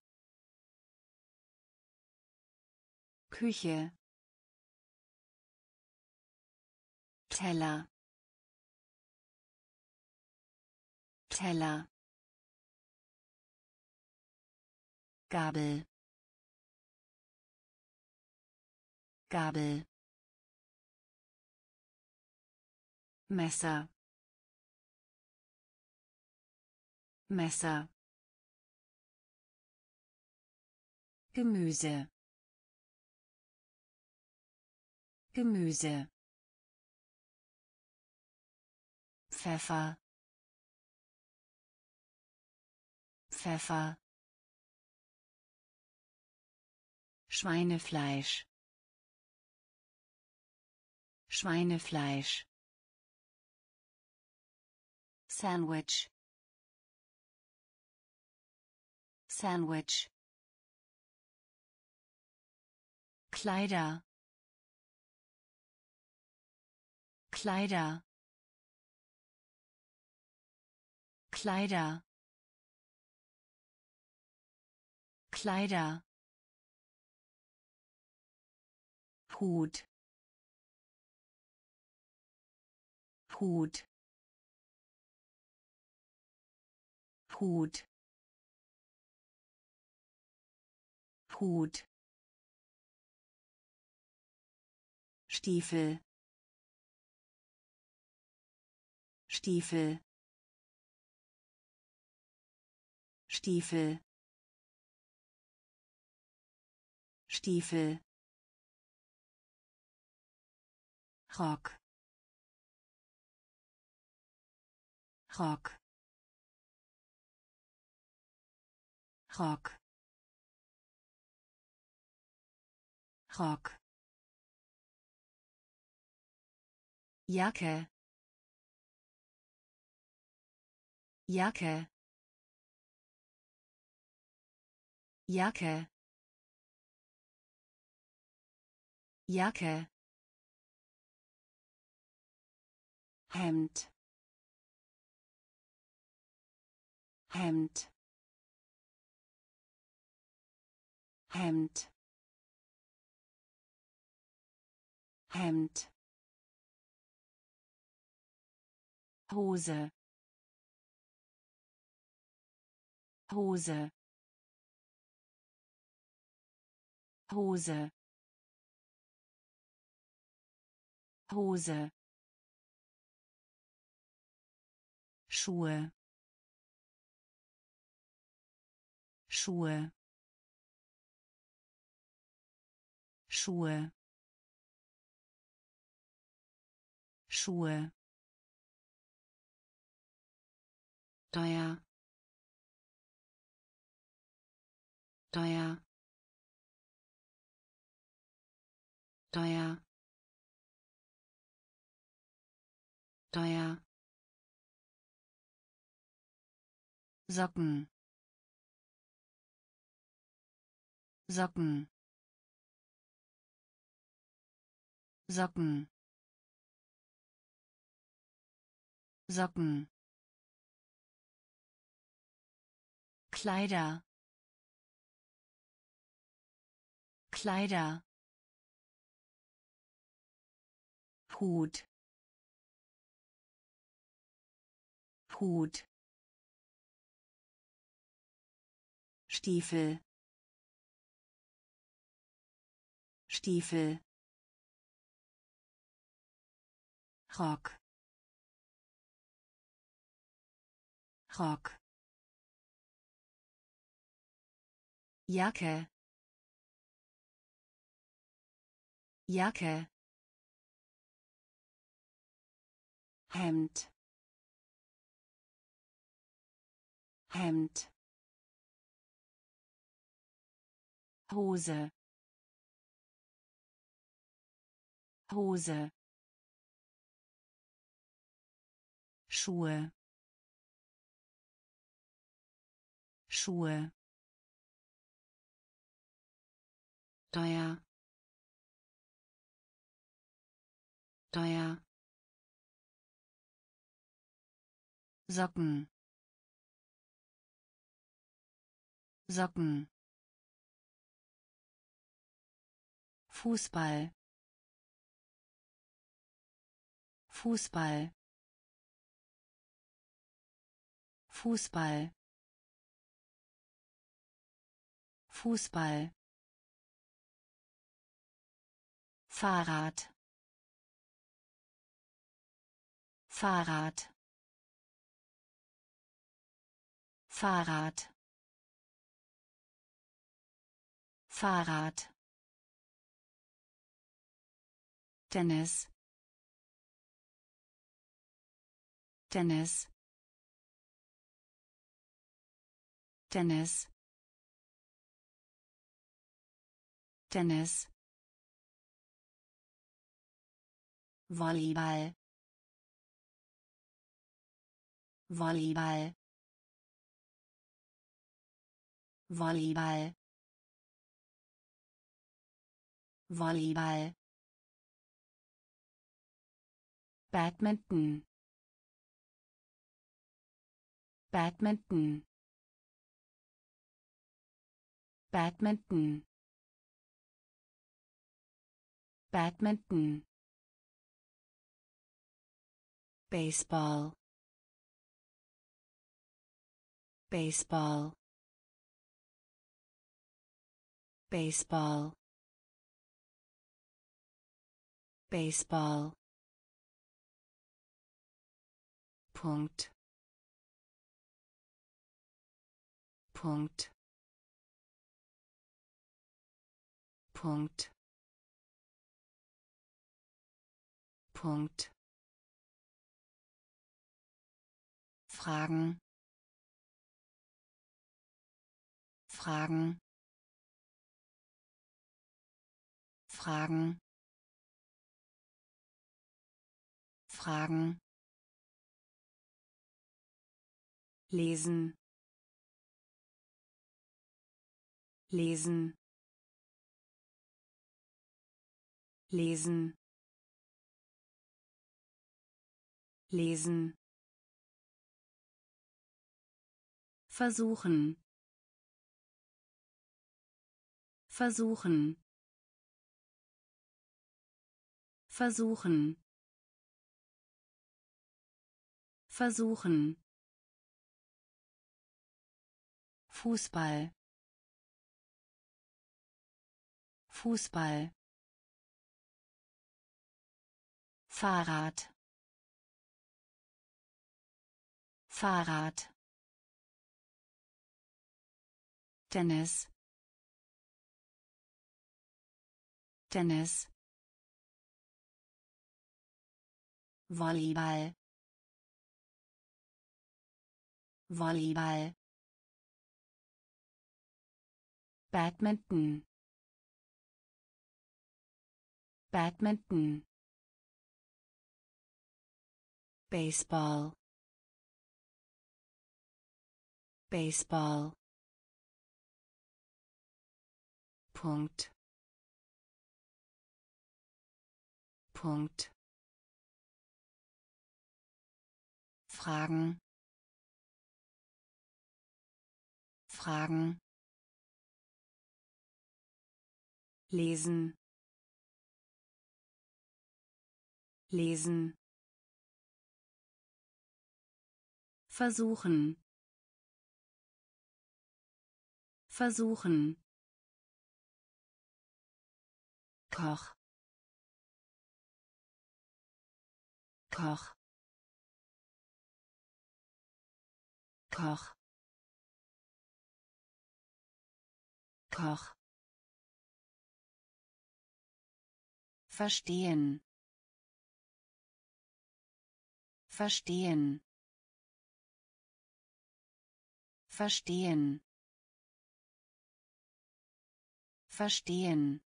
Küche. Teller. Teller. Gabel. Gabel. Messer. Messer Gemüse. Gemüse. Pfeffer. Pfeffer. Schweinefleisch. Schweinefleisch. Sandwich. Sandwich Kleider. Kleider. Kleider. Kleider. Hut. Hut. Hut. Hut Stiefel. Stiefel. Stiefel. Stiefel. Rock. Rock. Rock. Rock Jacke. Jacke. Jacke. Jacke. Hemd. Hemd. Hemd. Hemd Hose. Hose. Hose. Hose. Schuhe. Schuhe. Schuhe. Schuhe teuer teuer teuer teuer Socken. Socken. Socken. Socken Kleider. Kleider. Hut. Hut. Stiefel. Stiefel. Rock. Rock Jacke. Jacke. Hemd. Hemd. Hose. Hose. Schuhe. Schuhe teuer teuer Socken. Socken. Fußball. Fußball. Fußball. Fußball Fahrrad. Fahrrad. Fahrrad. Fahrrad. Tennis. Tennis. Tennis. Tennis Volleyball. Volleyball. Volleyball. Volleyball. Badminton. Badminton. Badminton. Badminton Baseball. Baseball. Baseball. Baseball. Punkt. Punkt. Punkt. Punkt Fragen. Fragen. Fragen. Fragen. Lesen. Lesen. Lesen. Lesen versuchen. Versuchen. Versuchen. Versuchen. Fußball. Fußball. Fahrrad. Fahrrad Tennis. Tennis. Volleyball. Volleyball. Badminton. Badminton. Baseball. Baseball Punkt. Punkt. Fragen. Fragen. Lesen. Lesen. Versuchen. Versuchen Koch Koch Koch Koch Verstehen. Verstehen. Verstehen. Verstehen.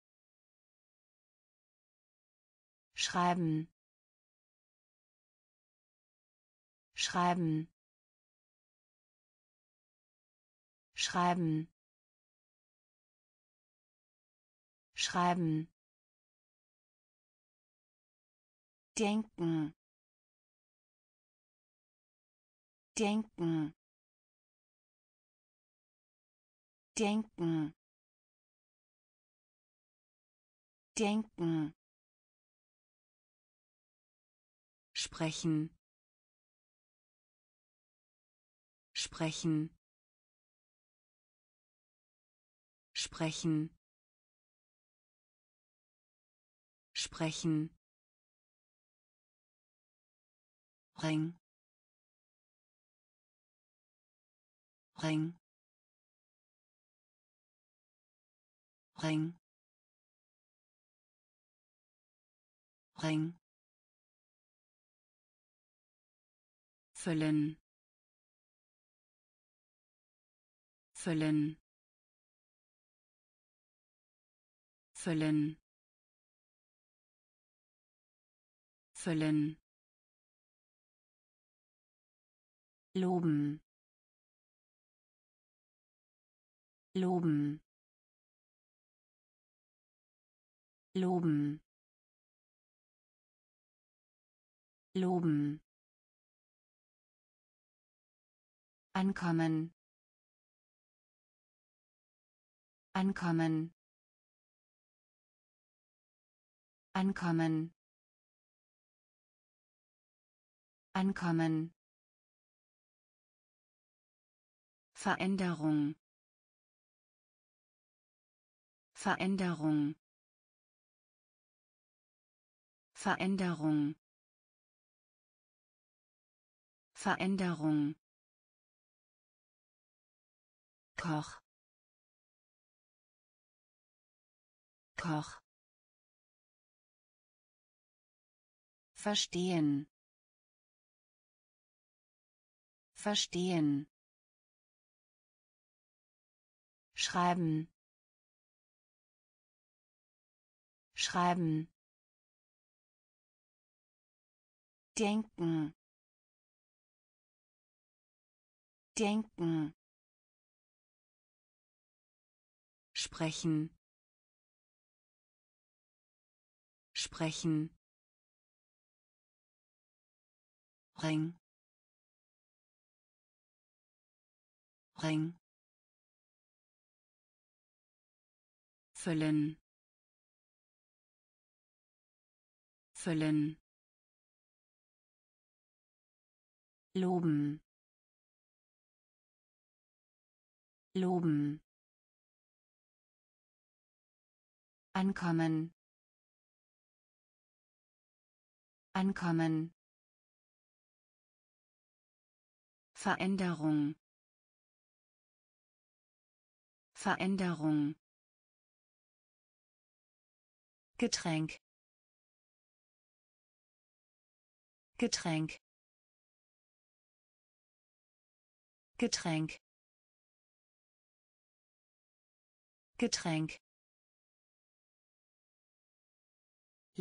Schreiben. Schreiben. Schreiben. Schreiben. denken denken denken denken sprechen. Sprechen. Sprechen. Sprechen. Ring. Ring. Ring. Ring füllen. Füllen. Füllen. Füllen. Loben. Loben. Loben. Loben ankommen. Ankommen. Ankommen. Ankommen. Veränderung. Veränderung. Veränderung. Veränderung Koch. Koch. Verstehen. Verstehen. Schreiben. Schreiben. Denken. Denken sprechen. Sprechen. Ring. Ring. Füllen. Füllen. Loben. Loben ankommen. Ankommen. Veränderung. Veränderung. Getränk. Getränk. Getränk. Getränk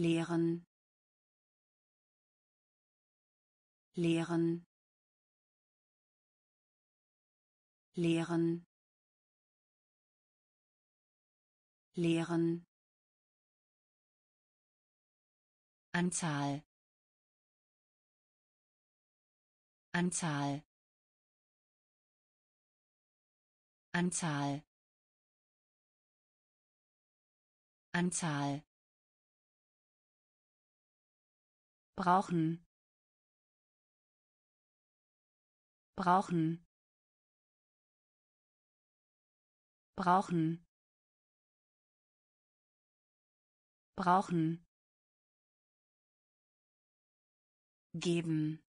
lehren. Lehren. Lehren. Lehren. Anzahl. Anzahl. Anzahl. Anzahl brauchen. Brauchen. Brauchen. Brauchen. Geben.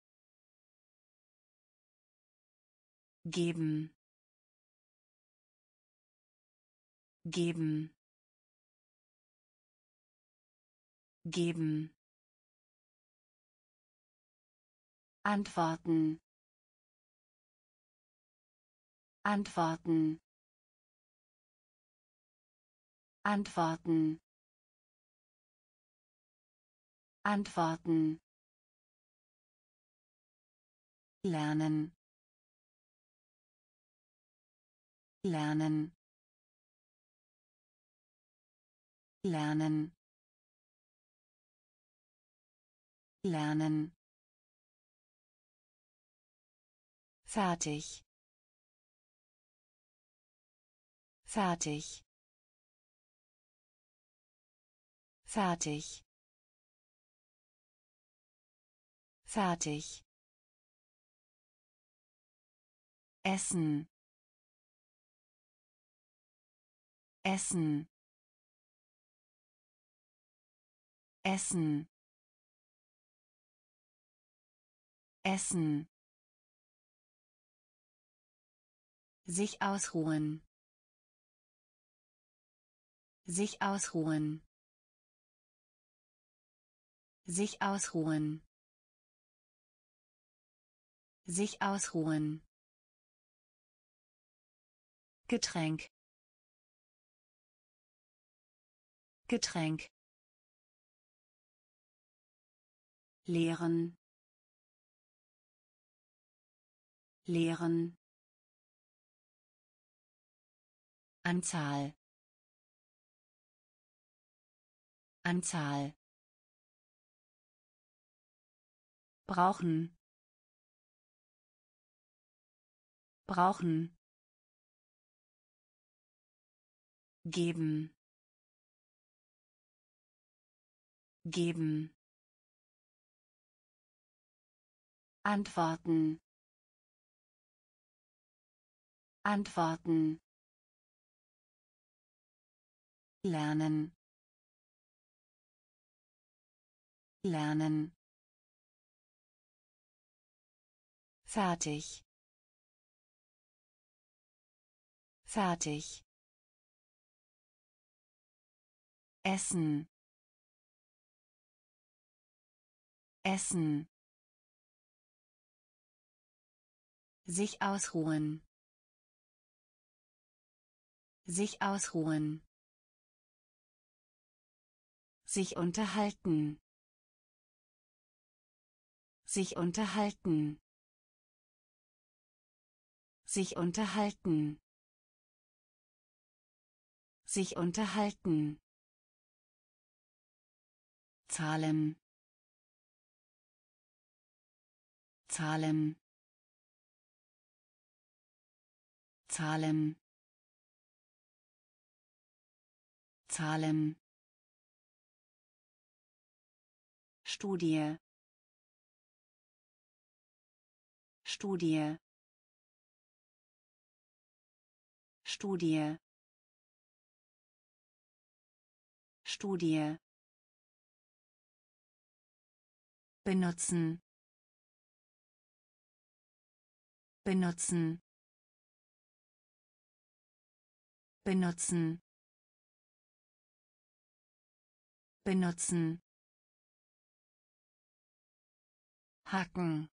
Geben. Geben. Geben Antworten. Antworten. Antworten. Antworten. Lernen. Lernen. Lernen. Lernen fertig. Fertig. Fertig. Fertig. Essen. Essen. Essen. Essen sich ausruhen. Sich ausruhen. Sich ausruhen. Sich ausruhen. Getränk. Getränk. Lehren. Lehren Anzahl. Anzahl. Brauchen. Brauchen. Geben. Geben. Antworten. Antworten lernen. Lernen. Fertig. Fertig. Essen. Essen. Sich ausruhen. Sich ausruhen sich unterhalten. Sich unterhalten. Sich unterhalten. Sich unterhalten. Zahlen. Zahlen. Zahlen. Zahlen Studie. Studie. Studie. Studie. Benutzen. Benutzen. Benutzen. Benutzen hacken.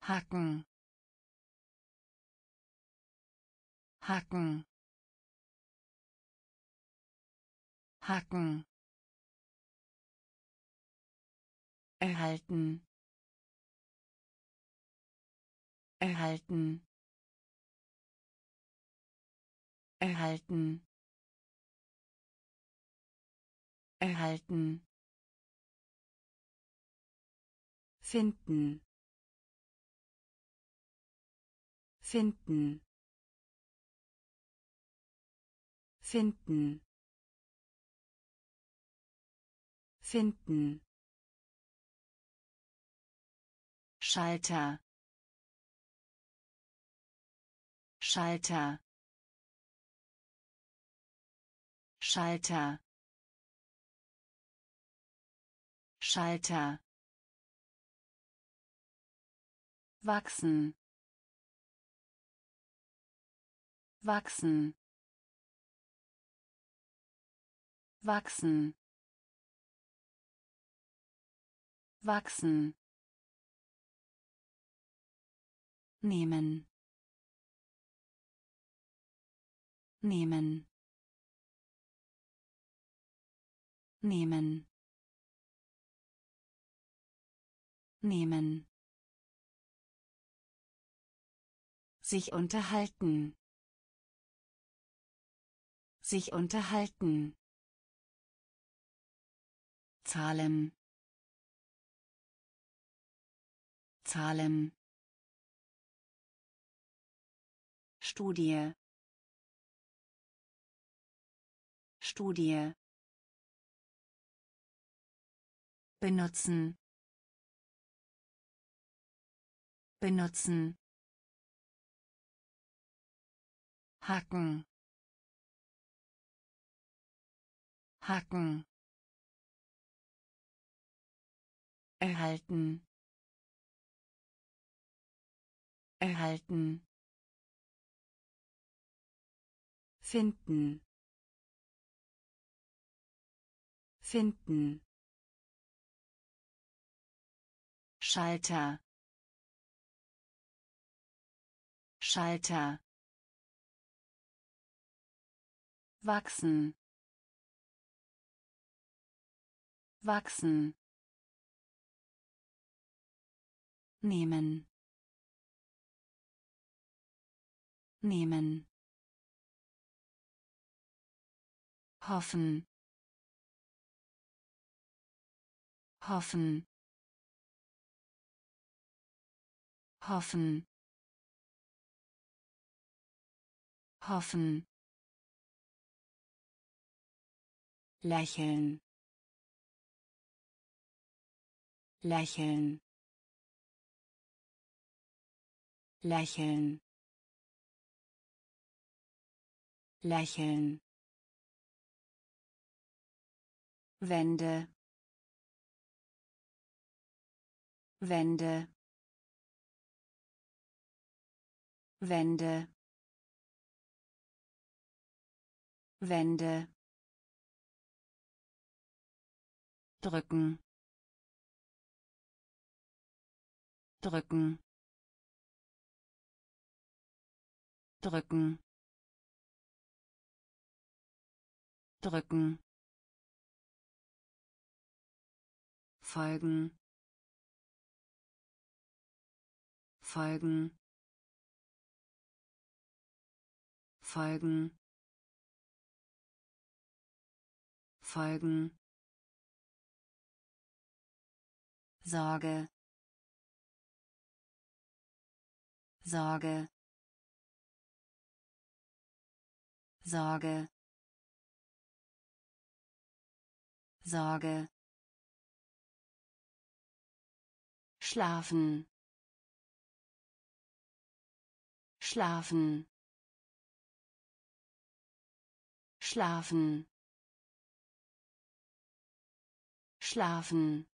Hacken. Hacken. Hacken. Erhalten. Erhalten. Erhalten. Erhalten finden. Finden. Finden. Finden. Schalter. Schalter. Schalter. Schalter wachsen. Wachsen. Wachsen. Wachsen. Nehmen. Nehmen. Nehmen. Nehmen sich unterhalten. Sich unterhalten. Zahlen. Zahlen. Studie. Studie. Benutzen. Benutzen hacken. Hacken. Erhalten. Erhalten. Finden. Finden. Schalter. Schalter wachsen. Wachsen. Nehmen. Nehmen. Hoffen. Hoffen. Hoffen. Hoffen lächeln. Lächeln. Lächeln. Lächeln. Wände. Wände. Wände. Wände drücken. Drücken. Drücken. Drücken. Folgen. Folgen. Folgen. Folgen Sorge. Sorge. Sorge. Sorge. Schlafen. Schlafen. Schlafen. Schlafen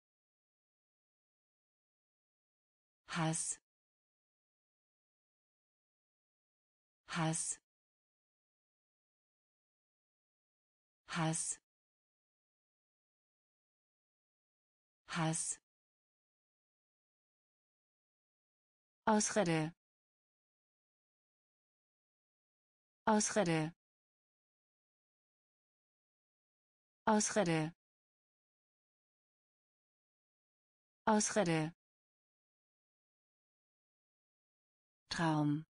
Hass. Hass. Hass. Hass. Ausrede. Ausrede. Ausrede. Ausrede Traum.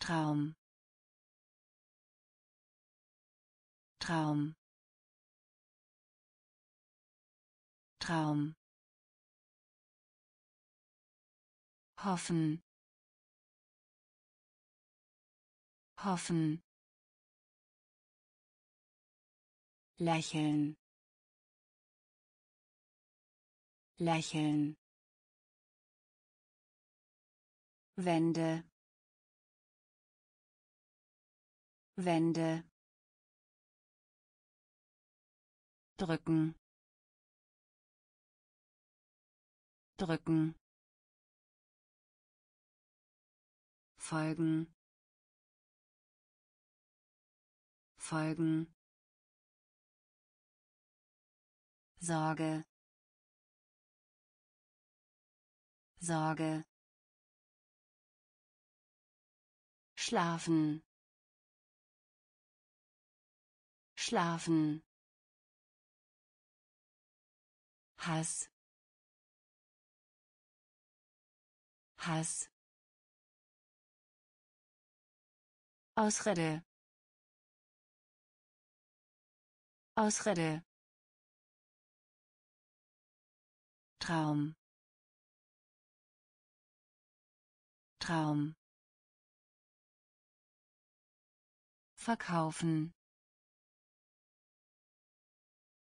Traum. Traum. Traum. Hoffen. Hoffen. Lächeln. Lächeln Wände Wände drücken. Drücken. Folgen. Folgen. Sorge. Sorge schlafen. Schlafen. Hass. Hass. Ausrede. Ausrede. Traum. Traum verkaufen.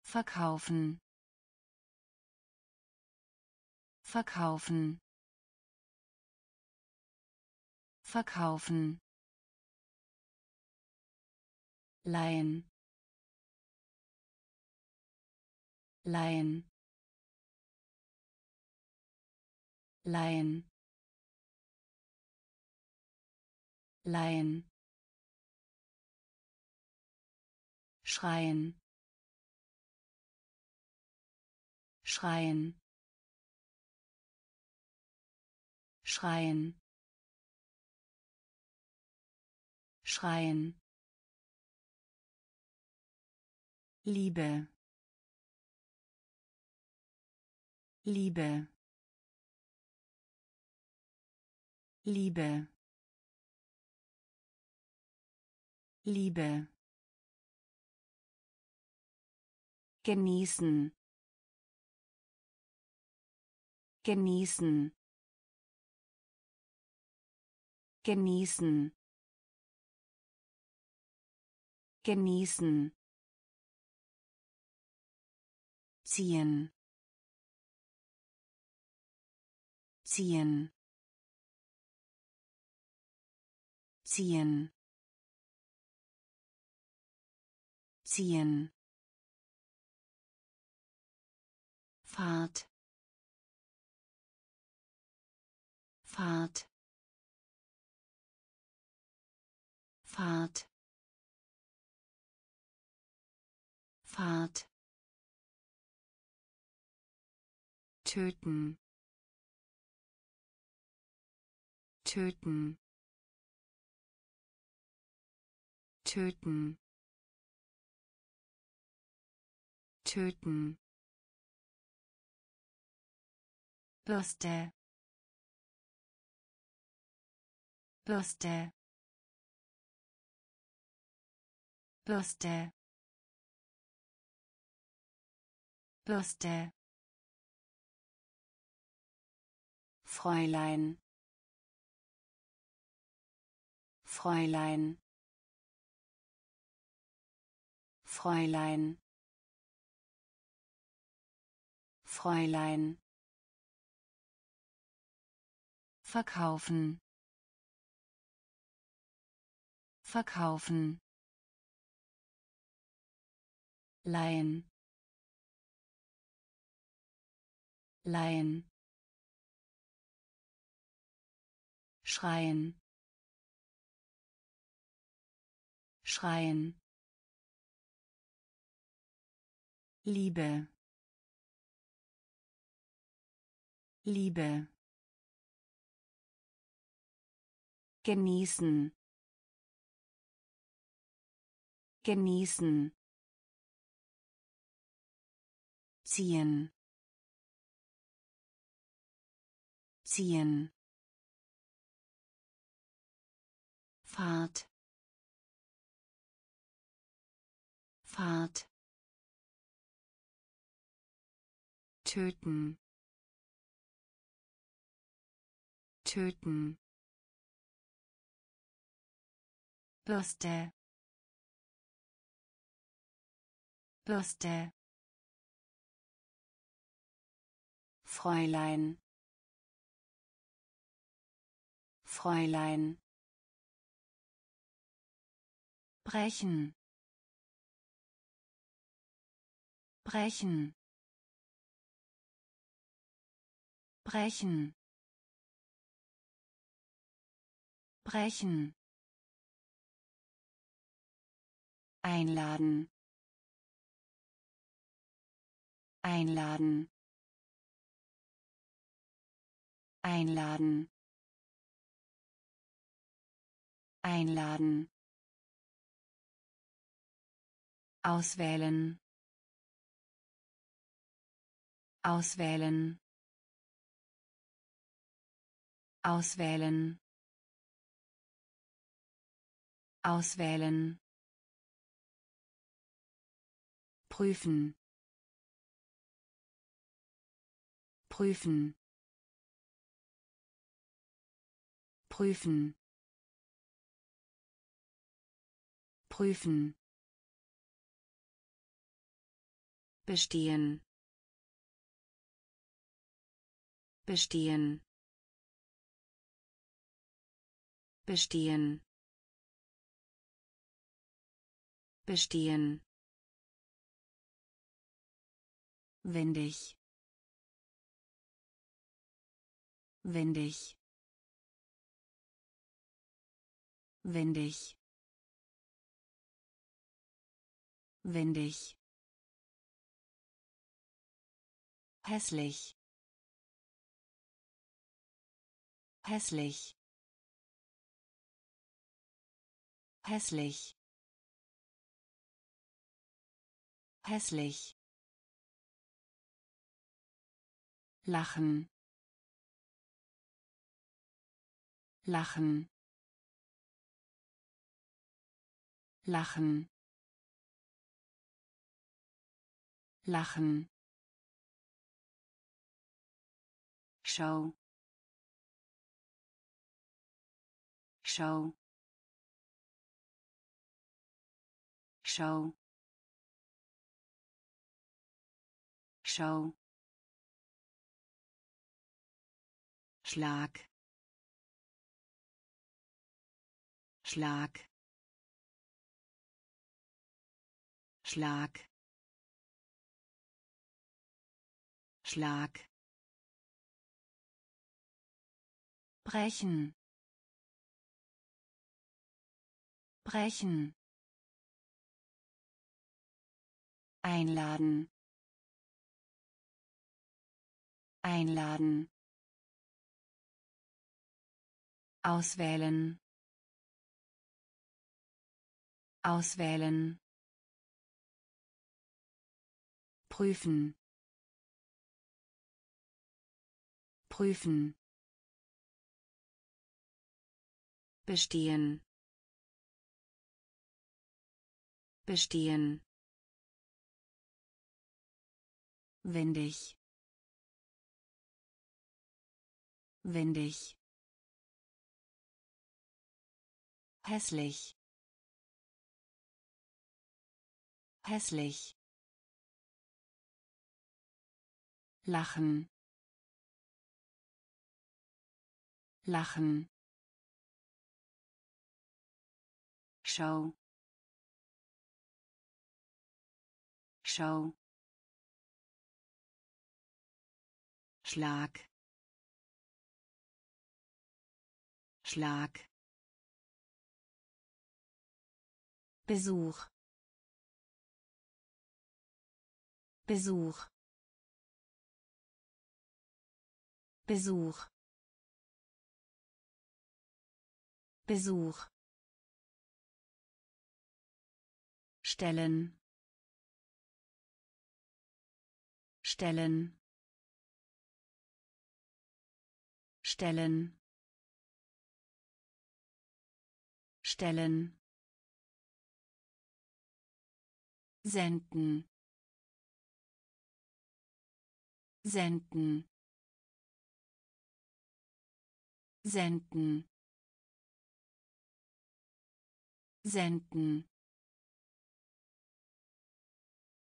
Verkaufen. Verkaufen. Verkaufen. Leihen leihen leihen leihen schreien. Schreien. Schreien. Schreien. Liebe. Liebe. Liebe. Liebe genießen. Genießen. Genießen. Genießen. Ziehen. Ziehen. Ziehen. Ziehen Fahrt. Fahrt. Fahrt. Fahrt. Töten. Töten. Töten. Töten Bürste Bürste Bürste Bürste Fräulein. Fräulein. Fräulein. Fräulein verkaufen. Verkaufen. Leihen. Leihen. Schreien. Schreien. Liebe. Liebe genießen. Genießen. Ziehen. Ziehen. Fahrt. Fahrt. Töten. Töten Bürste Bürste Fräulein Fräulein brechen brechen brechen brechen einladen. Einladen. Einladen. Einladen. Auswählen. Auswählen. Auswählen. Auswählen prüfen. Prüfen. Prüfen. Prüfen. Bestehen. Bestehen. Bestehen. Bestehen wendig. Wendig. Wendig. Wendig. Hässlich. Hässlich. Hässlich. Hässlich lachen. Lachen. Lachen. Lachen. Schau Schau Schau Schau Schlag. Schlag. Schlag. Schlag. Brechen. Brechen. Einladen. Einladen auswählen. Auswählen. Prüfen. Prüfen. Bestehen. Bestehen. Windig. Windig hässlich. Hässlich. Lachen. Lachen. Schau. Schau. Schlag. Schlag Besuch. Besuch. Besuch. Besuch. Stellen. Stellen. Stellen. Stellen senden. Senden. Senden. Senden.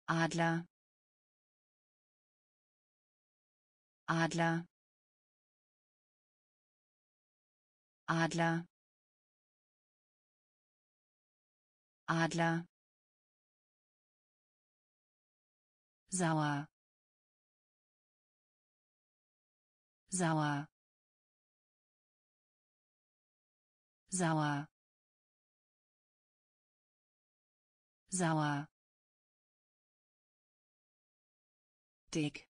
Adler. Adler. Adler. Adler sauer. Sauer. Sauer. Sauer. Dick.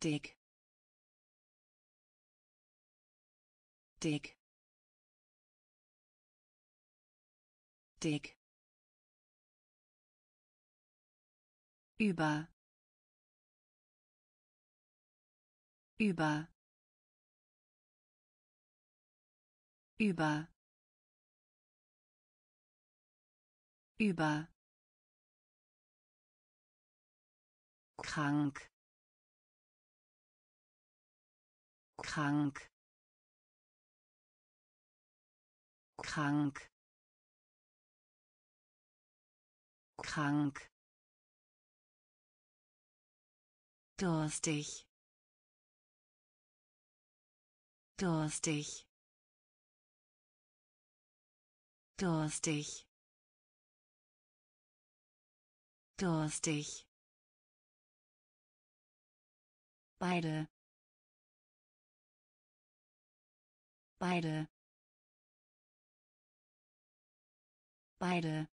Dick. Dick. Dick über. Über. Über. Über. Krank. Krank. Krank. Krank durstig. Durstig. Durstig. Durstig. Beide. Beide. Beide.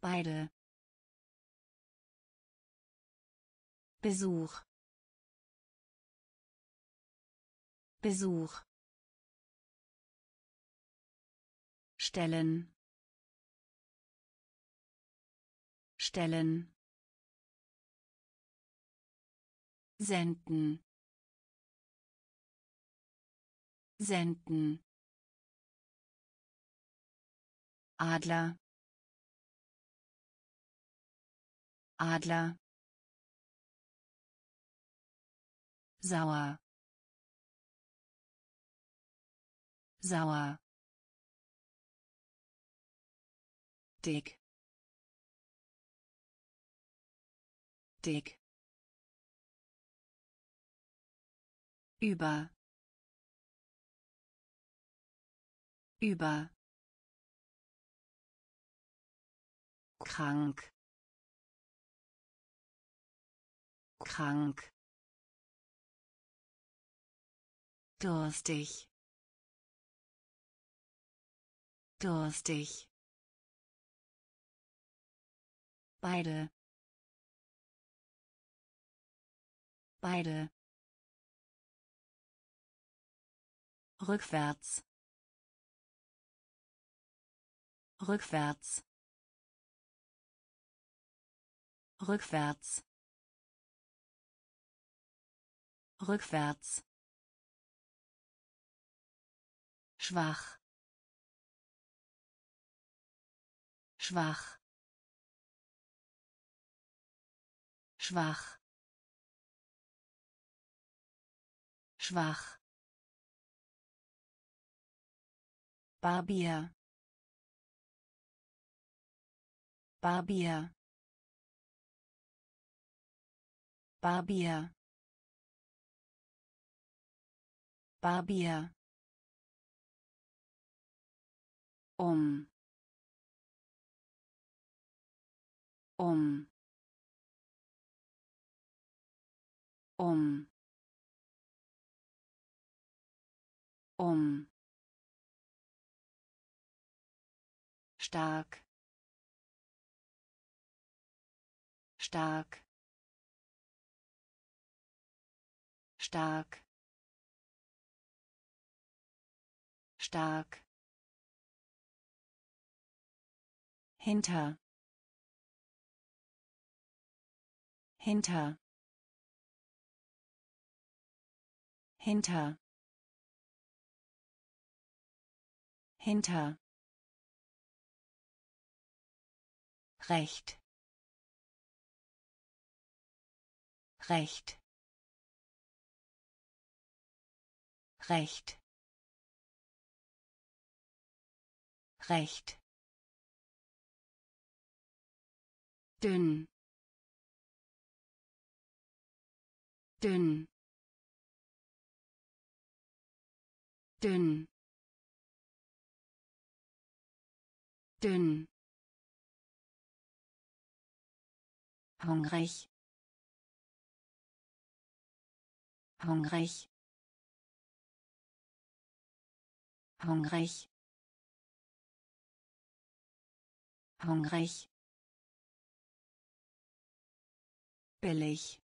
Beide Besuch. Besuch. Stellen. Stellen. Senden. Senden. Adler. Adler sauer. Sauer. Dick. Dick. Über. Über. Krank. Krank durstig. Durstig. Beide. Beide. Rückwärts. Rückwärts. Rückwärts. Rückwärts schwach. Schwach. Schwach. Schwach. Barbier. Barbier. Barbier. Barbier um. Um. Um. Um. Stark. Stark. Stark. Stark hinter. Hinter. Hinter. Hinter. Recht. Recht. Recht. Recht dünn. Dünn. Dünn. Dünn. Hungrig. Hungrig. Hungrig. Hungrig billig.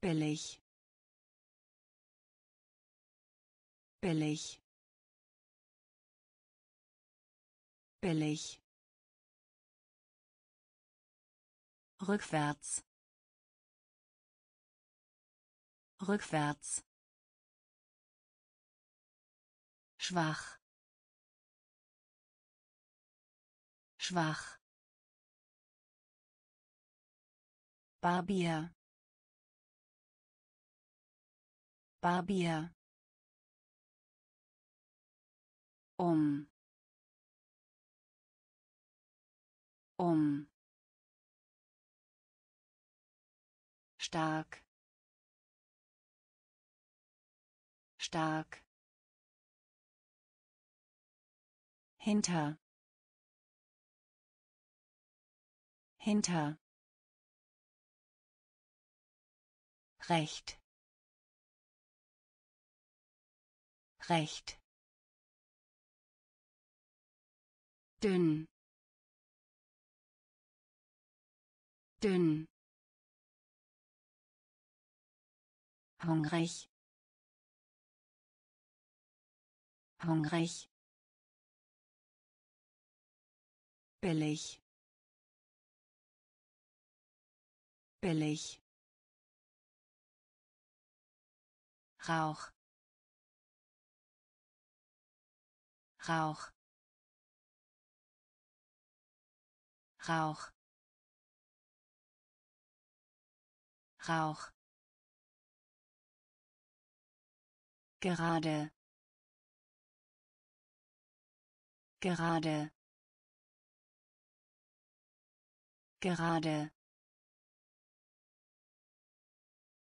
Billig. Billig. Billig. Rückwärts. Rückwärts. Schwach. Schwach Barbier. Barbier. Um. Um. Stark. Stark. Hinter. Hinter recht. Recht. Dünn. Dünn. Hungrig. Hungrig. Billig. Billig Rauch. Rauch. Rauch. Rauch. Gerade. Gerade. Gerade.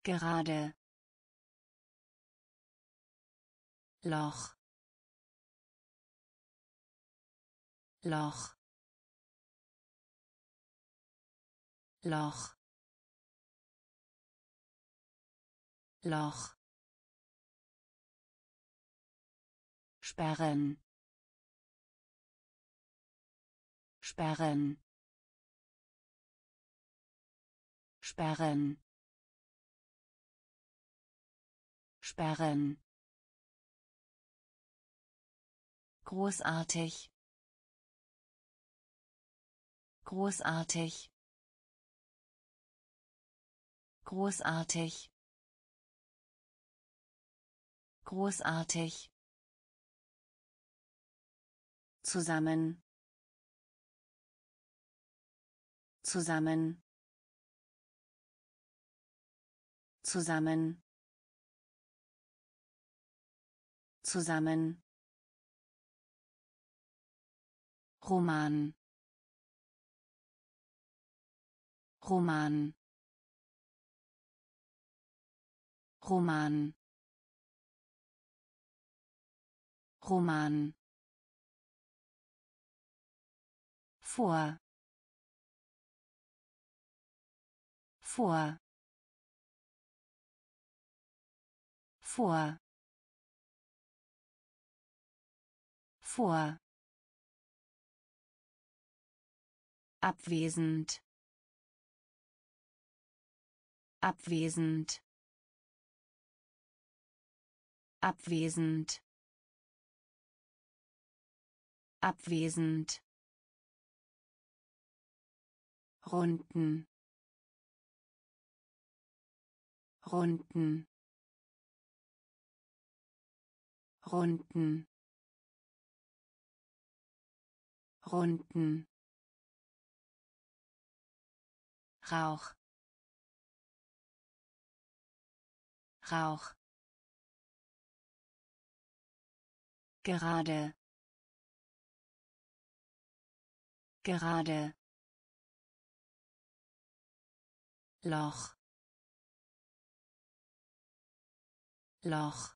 Gerade Loch. Loch. Loch. Loch. Sperren. Sperren. Sperren. Sperren großartig. Großartig. Großartig. Großartig. Zusammen. Zusammen. Zusammen. Zusammen Roman. Roman. Roman. Roman. Vor. Vor. Vor. Vor abwesend. Abwesend. Abwesend. Abwesend. Runden. Runden. Runden. Runden Rauch. Rauch. Gerade. Gerade. Loch. Loch.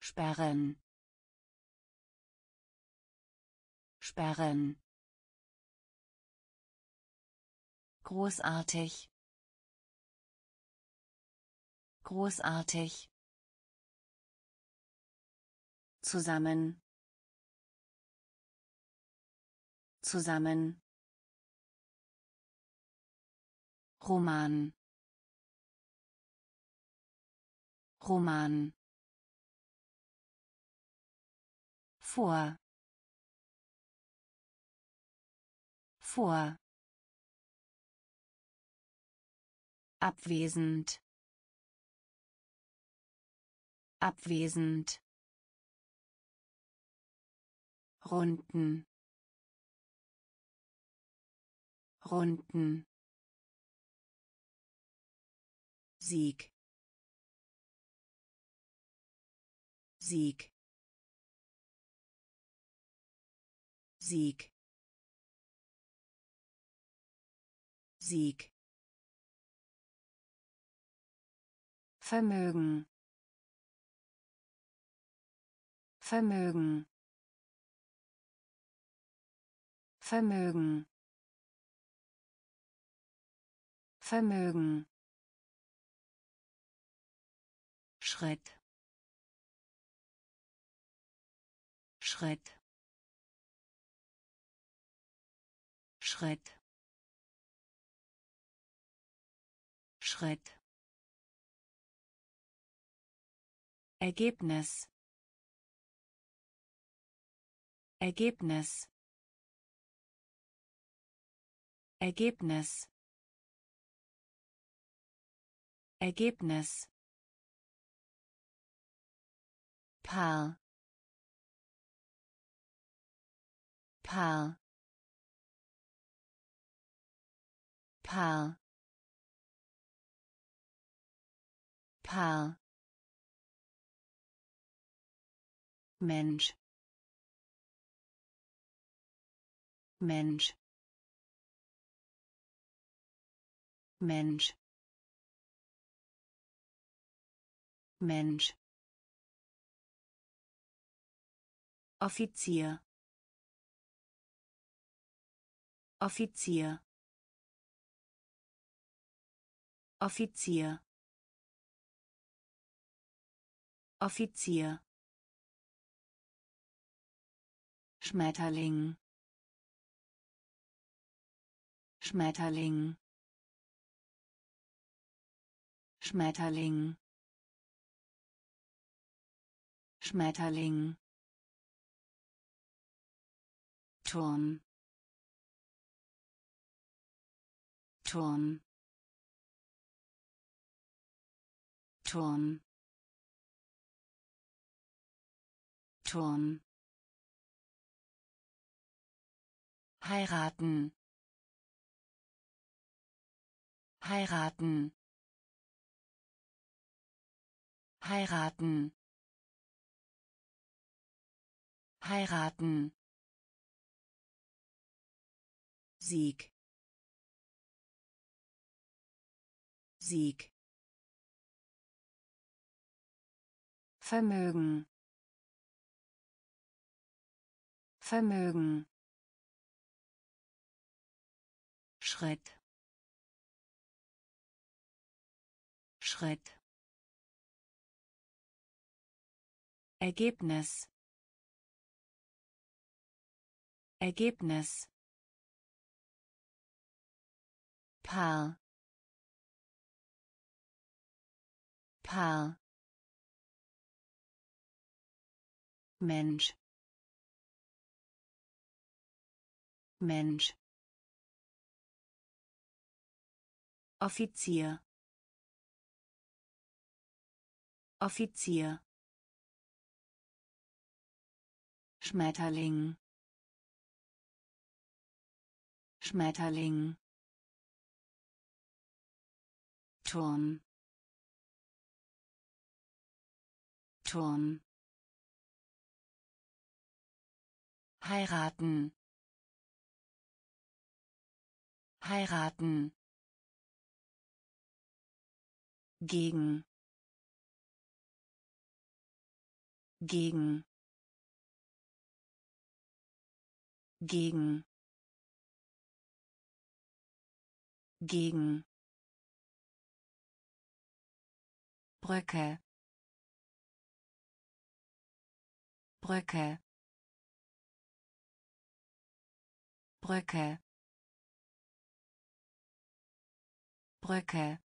Sperren. Sperren großartig. Großartig. Zusammen. Zusammen. Roman. Roman. Vor. Vor abwesend. Abwesend. Runden. Runden. Sieg. Sieg. Sieg. Sieg Vermögen. Vermögen. Vermögen. Vermögen. Schritt. Schritt. Schritt. Schritt Ergebnis. Ergebnis. Ergebnis. Ergebnis. Paar Paar Paar Paar Mensch. Mensch. Mensch. Mensch. Offizier. Offizier. Offizier. Offizier Schmetterling. Schmetterling. Schmetterling. Schmetterling. Turm. Turm. Turm. Turm heiraten. Heiraten. Heiraten. Heiraten. Sieg. Sieg. Vermögen. Vermögen Schritt. Schritt. Ergebnis. Ergebnis. Paar. Paar. Mensch. Mensch Offizier. Offizier. Schmetterling. Schmetterling. Turm. Turm. Heiraten. Heiraten gegen. Gegen. Gegen. Gegen. Brücke. Brücke. Brücke. Brücke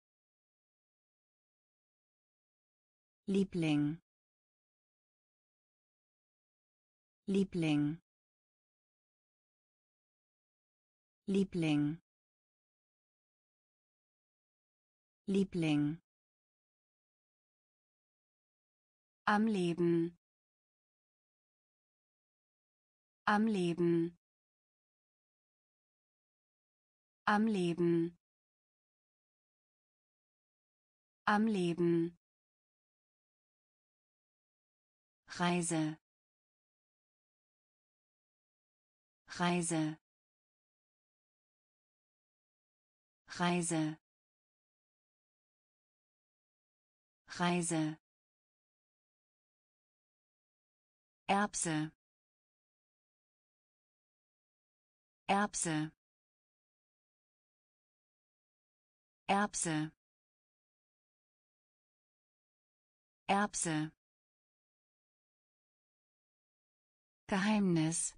Liebling Liebling Liebling Liebling Am Leben. Am Leben. Am Leben. Am Leben. Reise. Reise. Reise. Reise. Erbse. Erbse. Erbse. Erbse. Geheimnis.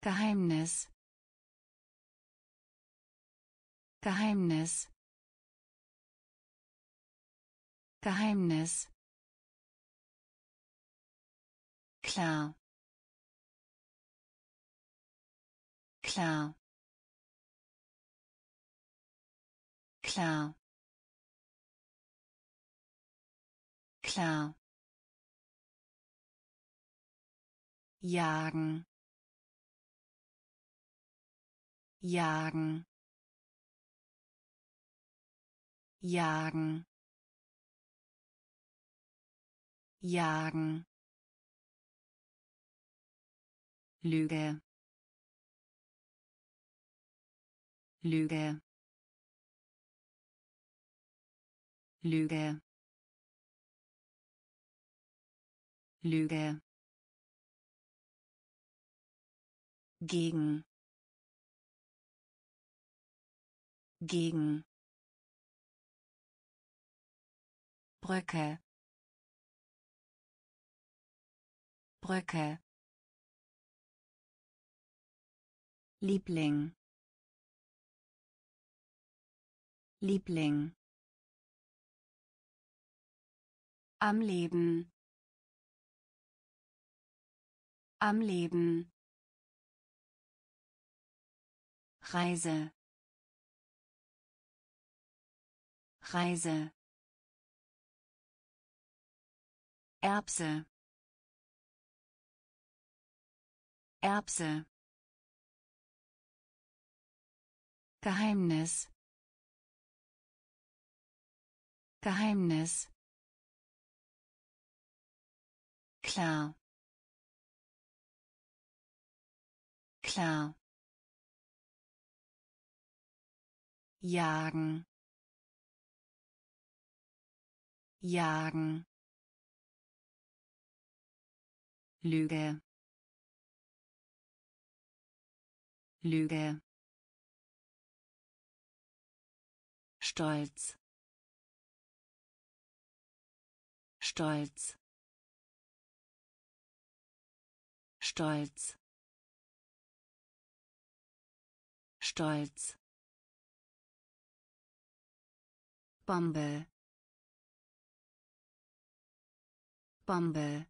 Geheimnis. Geheimnis. Geheimnis. klar klar klar klar jagen. Jagen. Jagen. Jagen. Lüge. Lüge. Lüge. Lüge gegen. Gegen. Brücke. Brücke. Liebling. Liebling. Am Leben. Am Leben Reise. Reise. Erbse. Erbse. Geheimnis. Geheimnis. Klar. Klar jagen. Jagen. Lüge. Lüge. Stolz. Stolz. Stolz. Stolz Bombe. Bombe.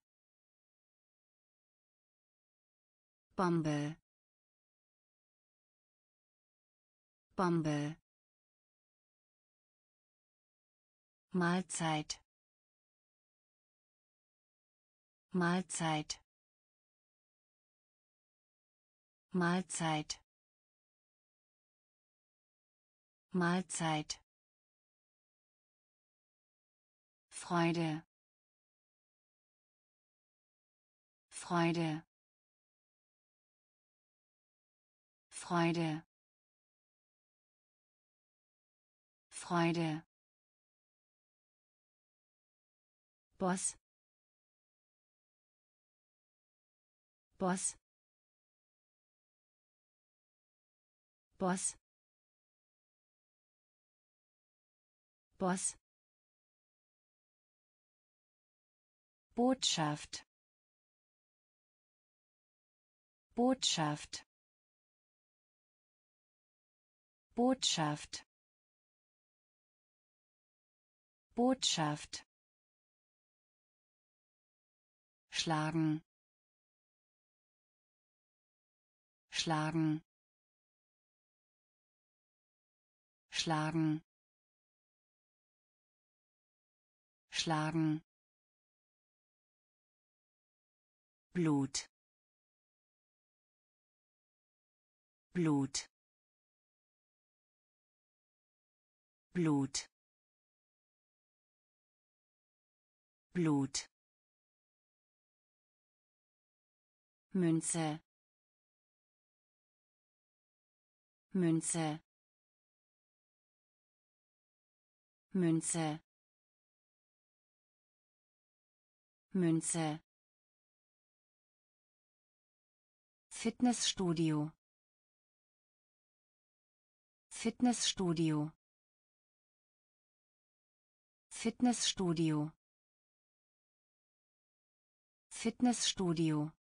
Bombe. Bombe. Mahlzeit. Mahlzeit. Mahlzeit. Mahlzeit Freude. Freude. Freude. Freude. Boss. Boss. Boss. Boss Botschaft. Botschaft. Botschaft. Botschaft. Schlagen. Schlagen. Schlagen. Schlagen Blut. Blut. Blut. Blut. Münze. Münze. Münze. Münze Fitnessstudio. Fitnessstudio. Fitnessstudio. Fitnessstudio.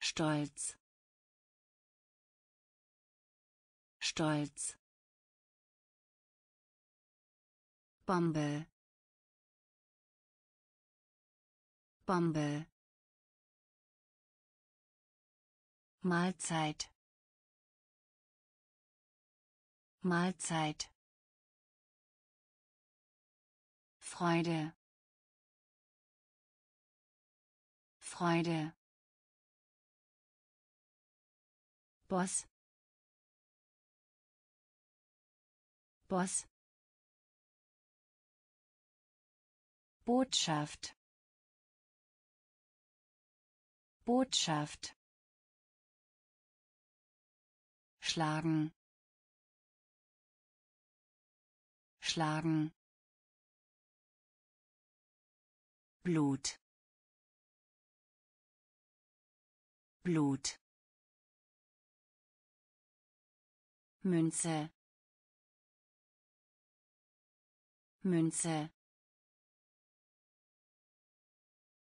Stolz. Stolz. Bombe. Bombe Mahlzeit. Mahlzeit. Freude. Freude. Boss. Boss. Botschaft. Botschaft schlagen. Schlagen. Blut. Blut. Münze. Münze.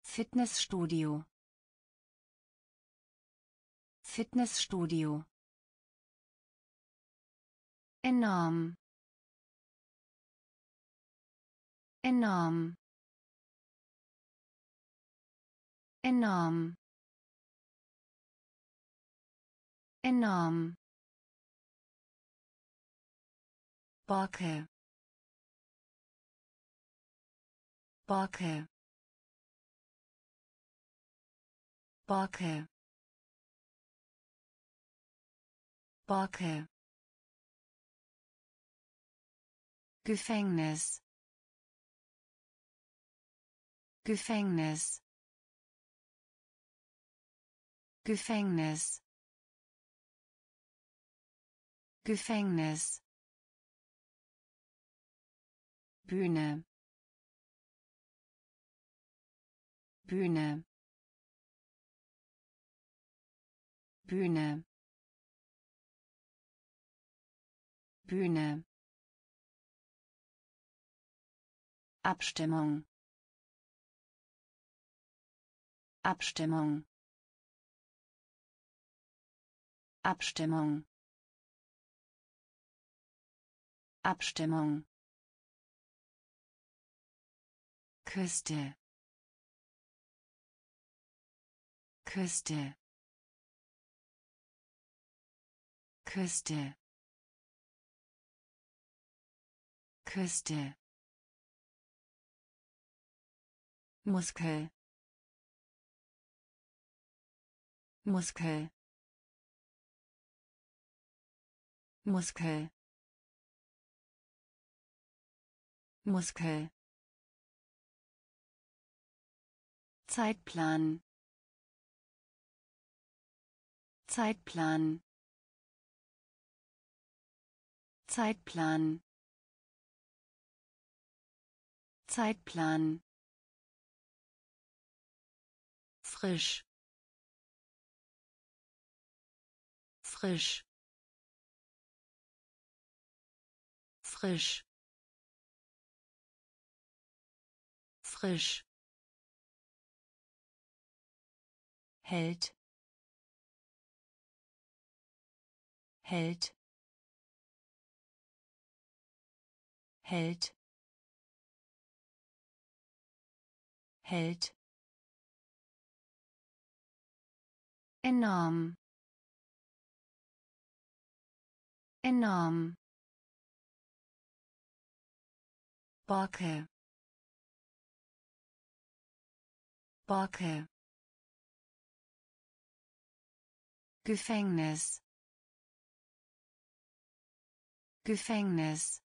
Fitnessstudio. Fitnessstudio enorm. Enorm. Enorm. Enorm. Backe Backe Backe Backe Gefängnis. Gefängnis. Gefängnis. Gefängnis. Bühne. Bühne. Bühne. Bühne Abstimmung. Abstimmung. Abstimmung. Abstimmung. Küste. Küste. Küste. Küste Muskel Muskel Muskel Muskel Zeitplan. Zeitplan. Zeitplan. Zeitplan frisch. Frisch. Frisch. Frisch. Hält hält hält hält enorm. Enorm. Backe Backe Gefängnis. Gefängnis.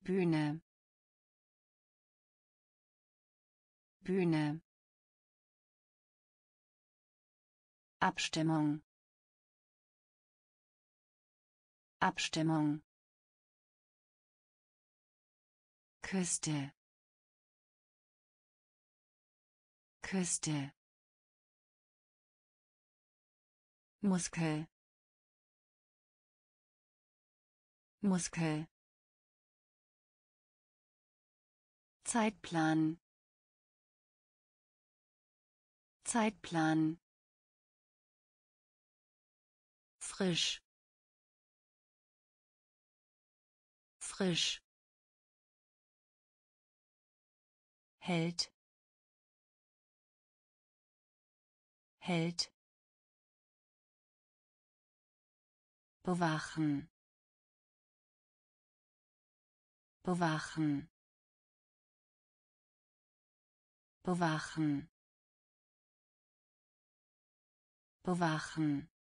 Bühne. Bühne Abstimmung. Abstimmung. Küste. Küste. Muskel. Muskel. Zeitplan. Zeitplan frisch. Frisch. Hält hält bewachen. Bewachen. Bewachen. Bewachen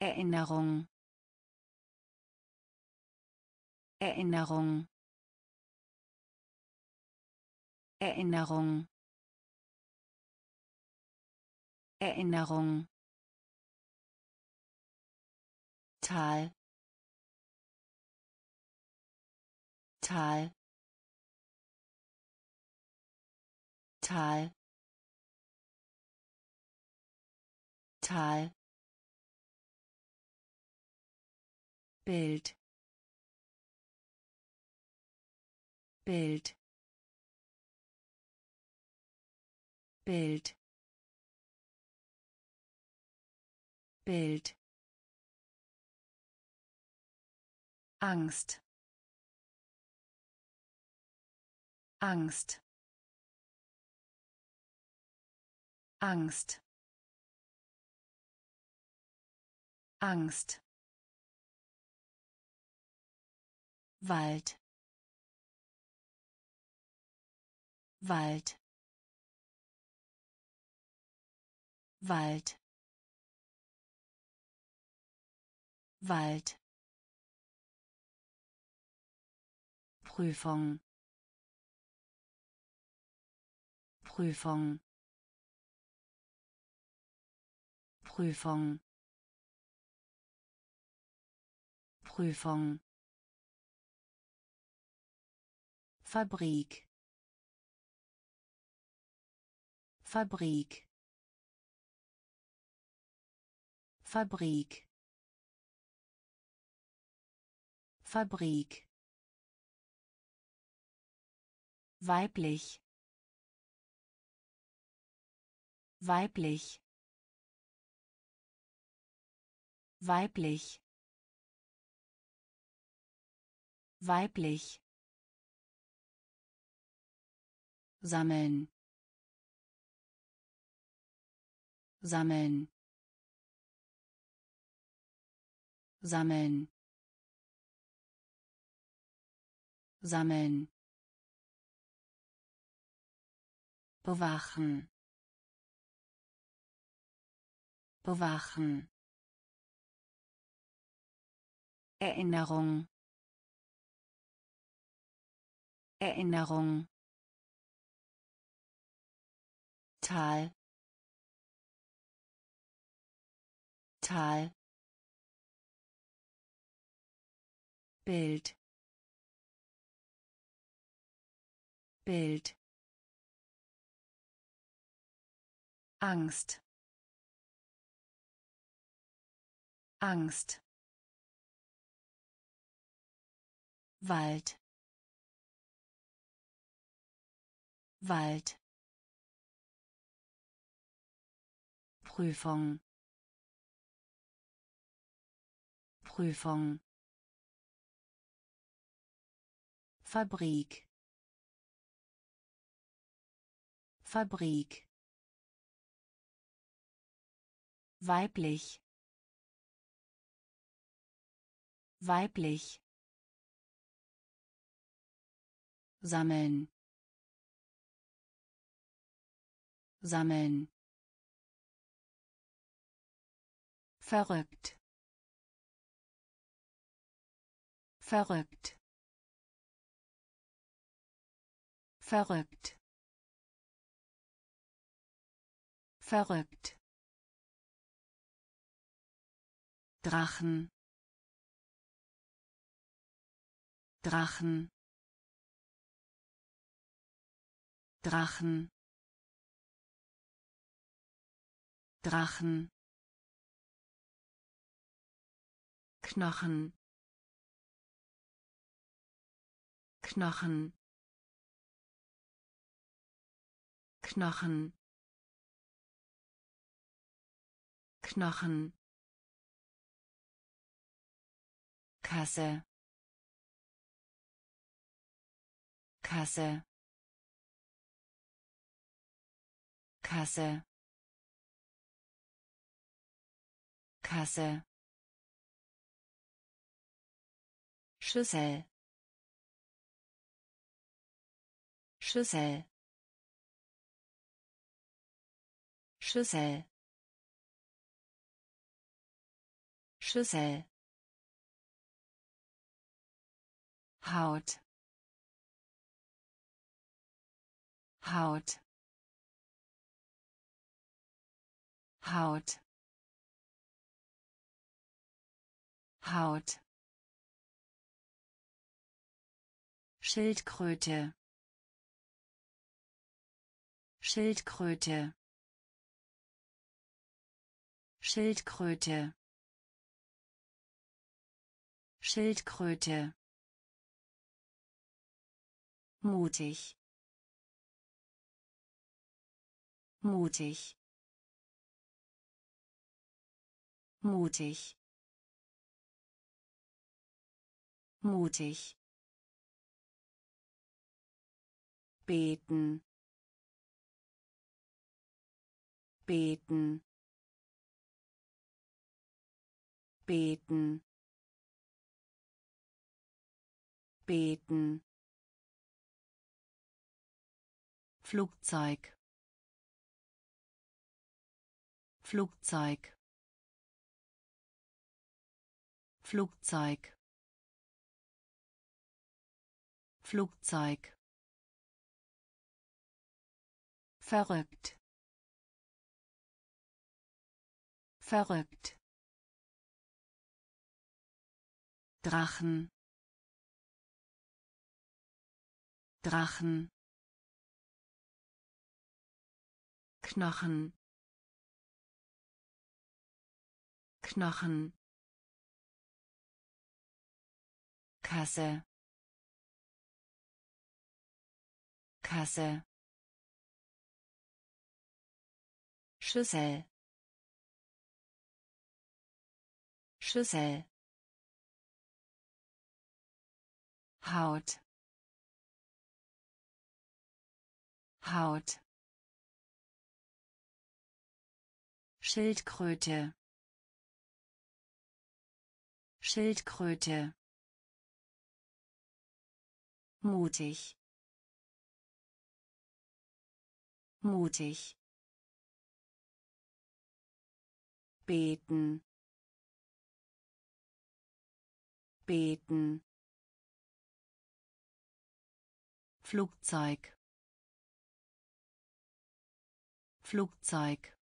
Erinnerung. Erinnerung. Erinnerung. Erinnerung. Tal. Tal. Tal. Tal Bild. Bild. Bild. Bild. Angst. Angst. Angst. Angst Wald. Wald. Wald. Wald. Prüfung. Prüfung. Prüfung. Prüfung Fabrik. Fabrik. Fabrik. Fabrik. Weiblich. Weiblich. Weiblich. Weiblich sammeln. Sammeln. Sammeln. Sammeln. Bewachen. Bewachen. Erinnerung. Erinnerung Tal. Tal. Bild. Bild. Angst. Angst. Wald. Wald Prüfung. Prüfung. Fabrik. Fabrik. Weiblich. Weiblich. Sammeln. Sammeln verrückt. Verrückt. Verrückt. Verrückt. Drachen. Drachen. Drachen. Drachen Knochen. Knochen. Knochen. Knochen. Kasse. Kasse. Kasse. Kasse Schüssel Schüssel Schüssel Schüssel Haut. Haut. Haut. Haut Schildkröte. Schildkröte. Schildkröte. Schildkröte. Mutig. Mutig. Mutig. Mutig beten. Beten. Beten. Beten. Flugzeug. Flugzeug. Flugzeug. Flugzeug verrückt. Verrückt. Drachen. Drachen. Knochen. Knochen. Kasse. Kasse Schüssel Schüssel Haut. Haut. Schildkröte. Schildkröte. Mutig. Mutig beten. Beten. Flugzeug. Flugzeug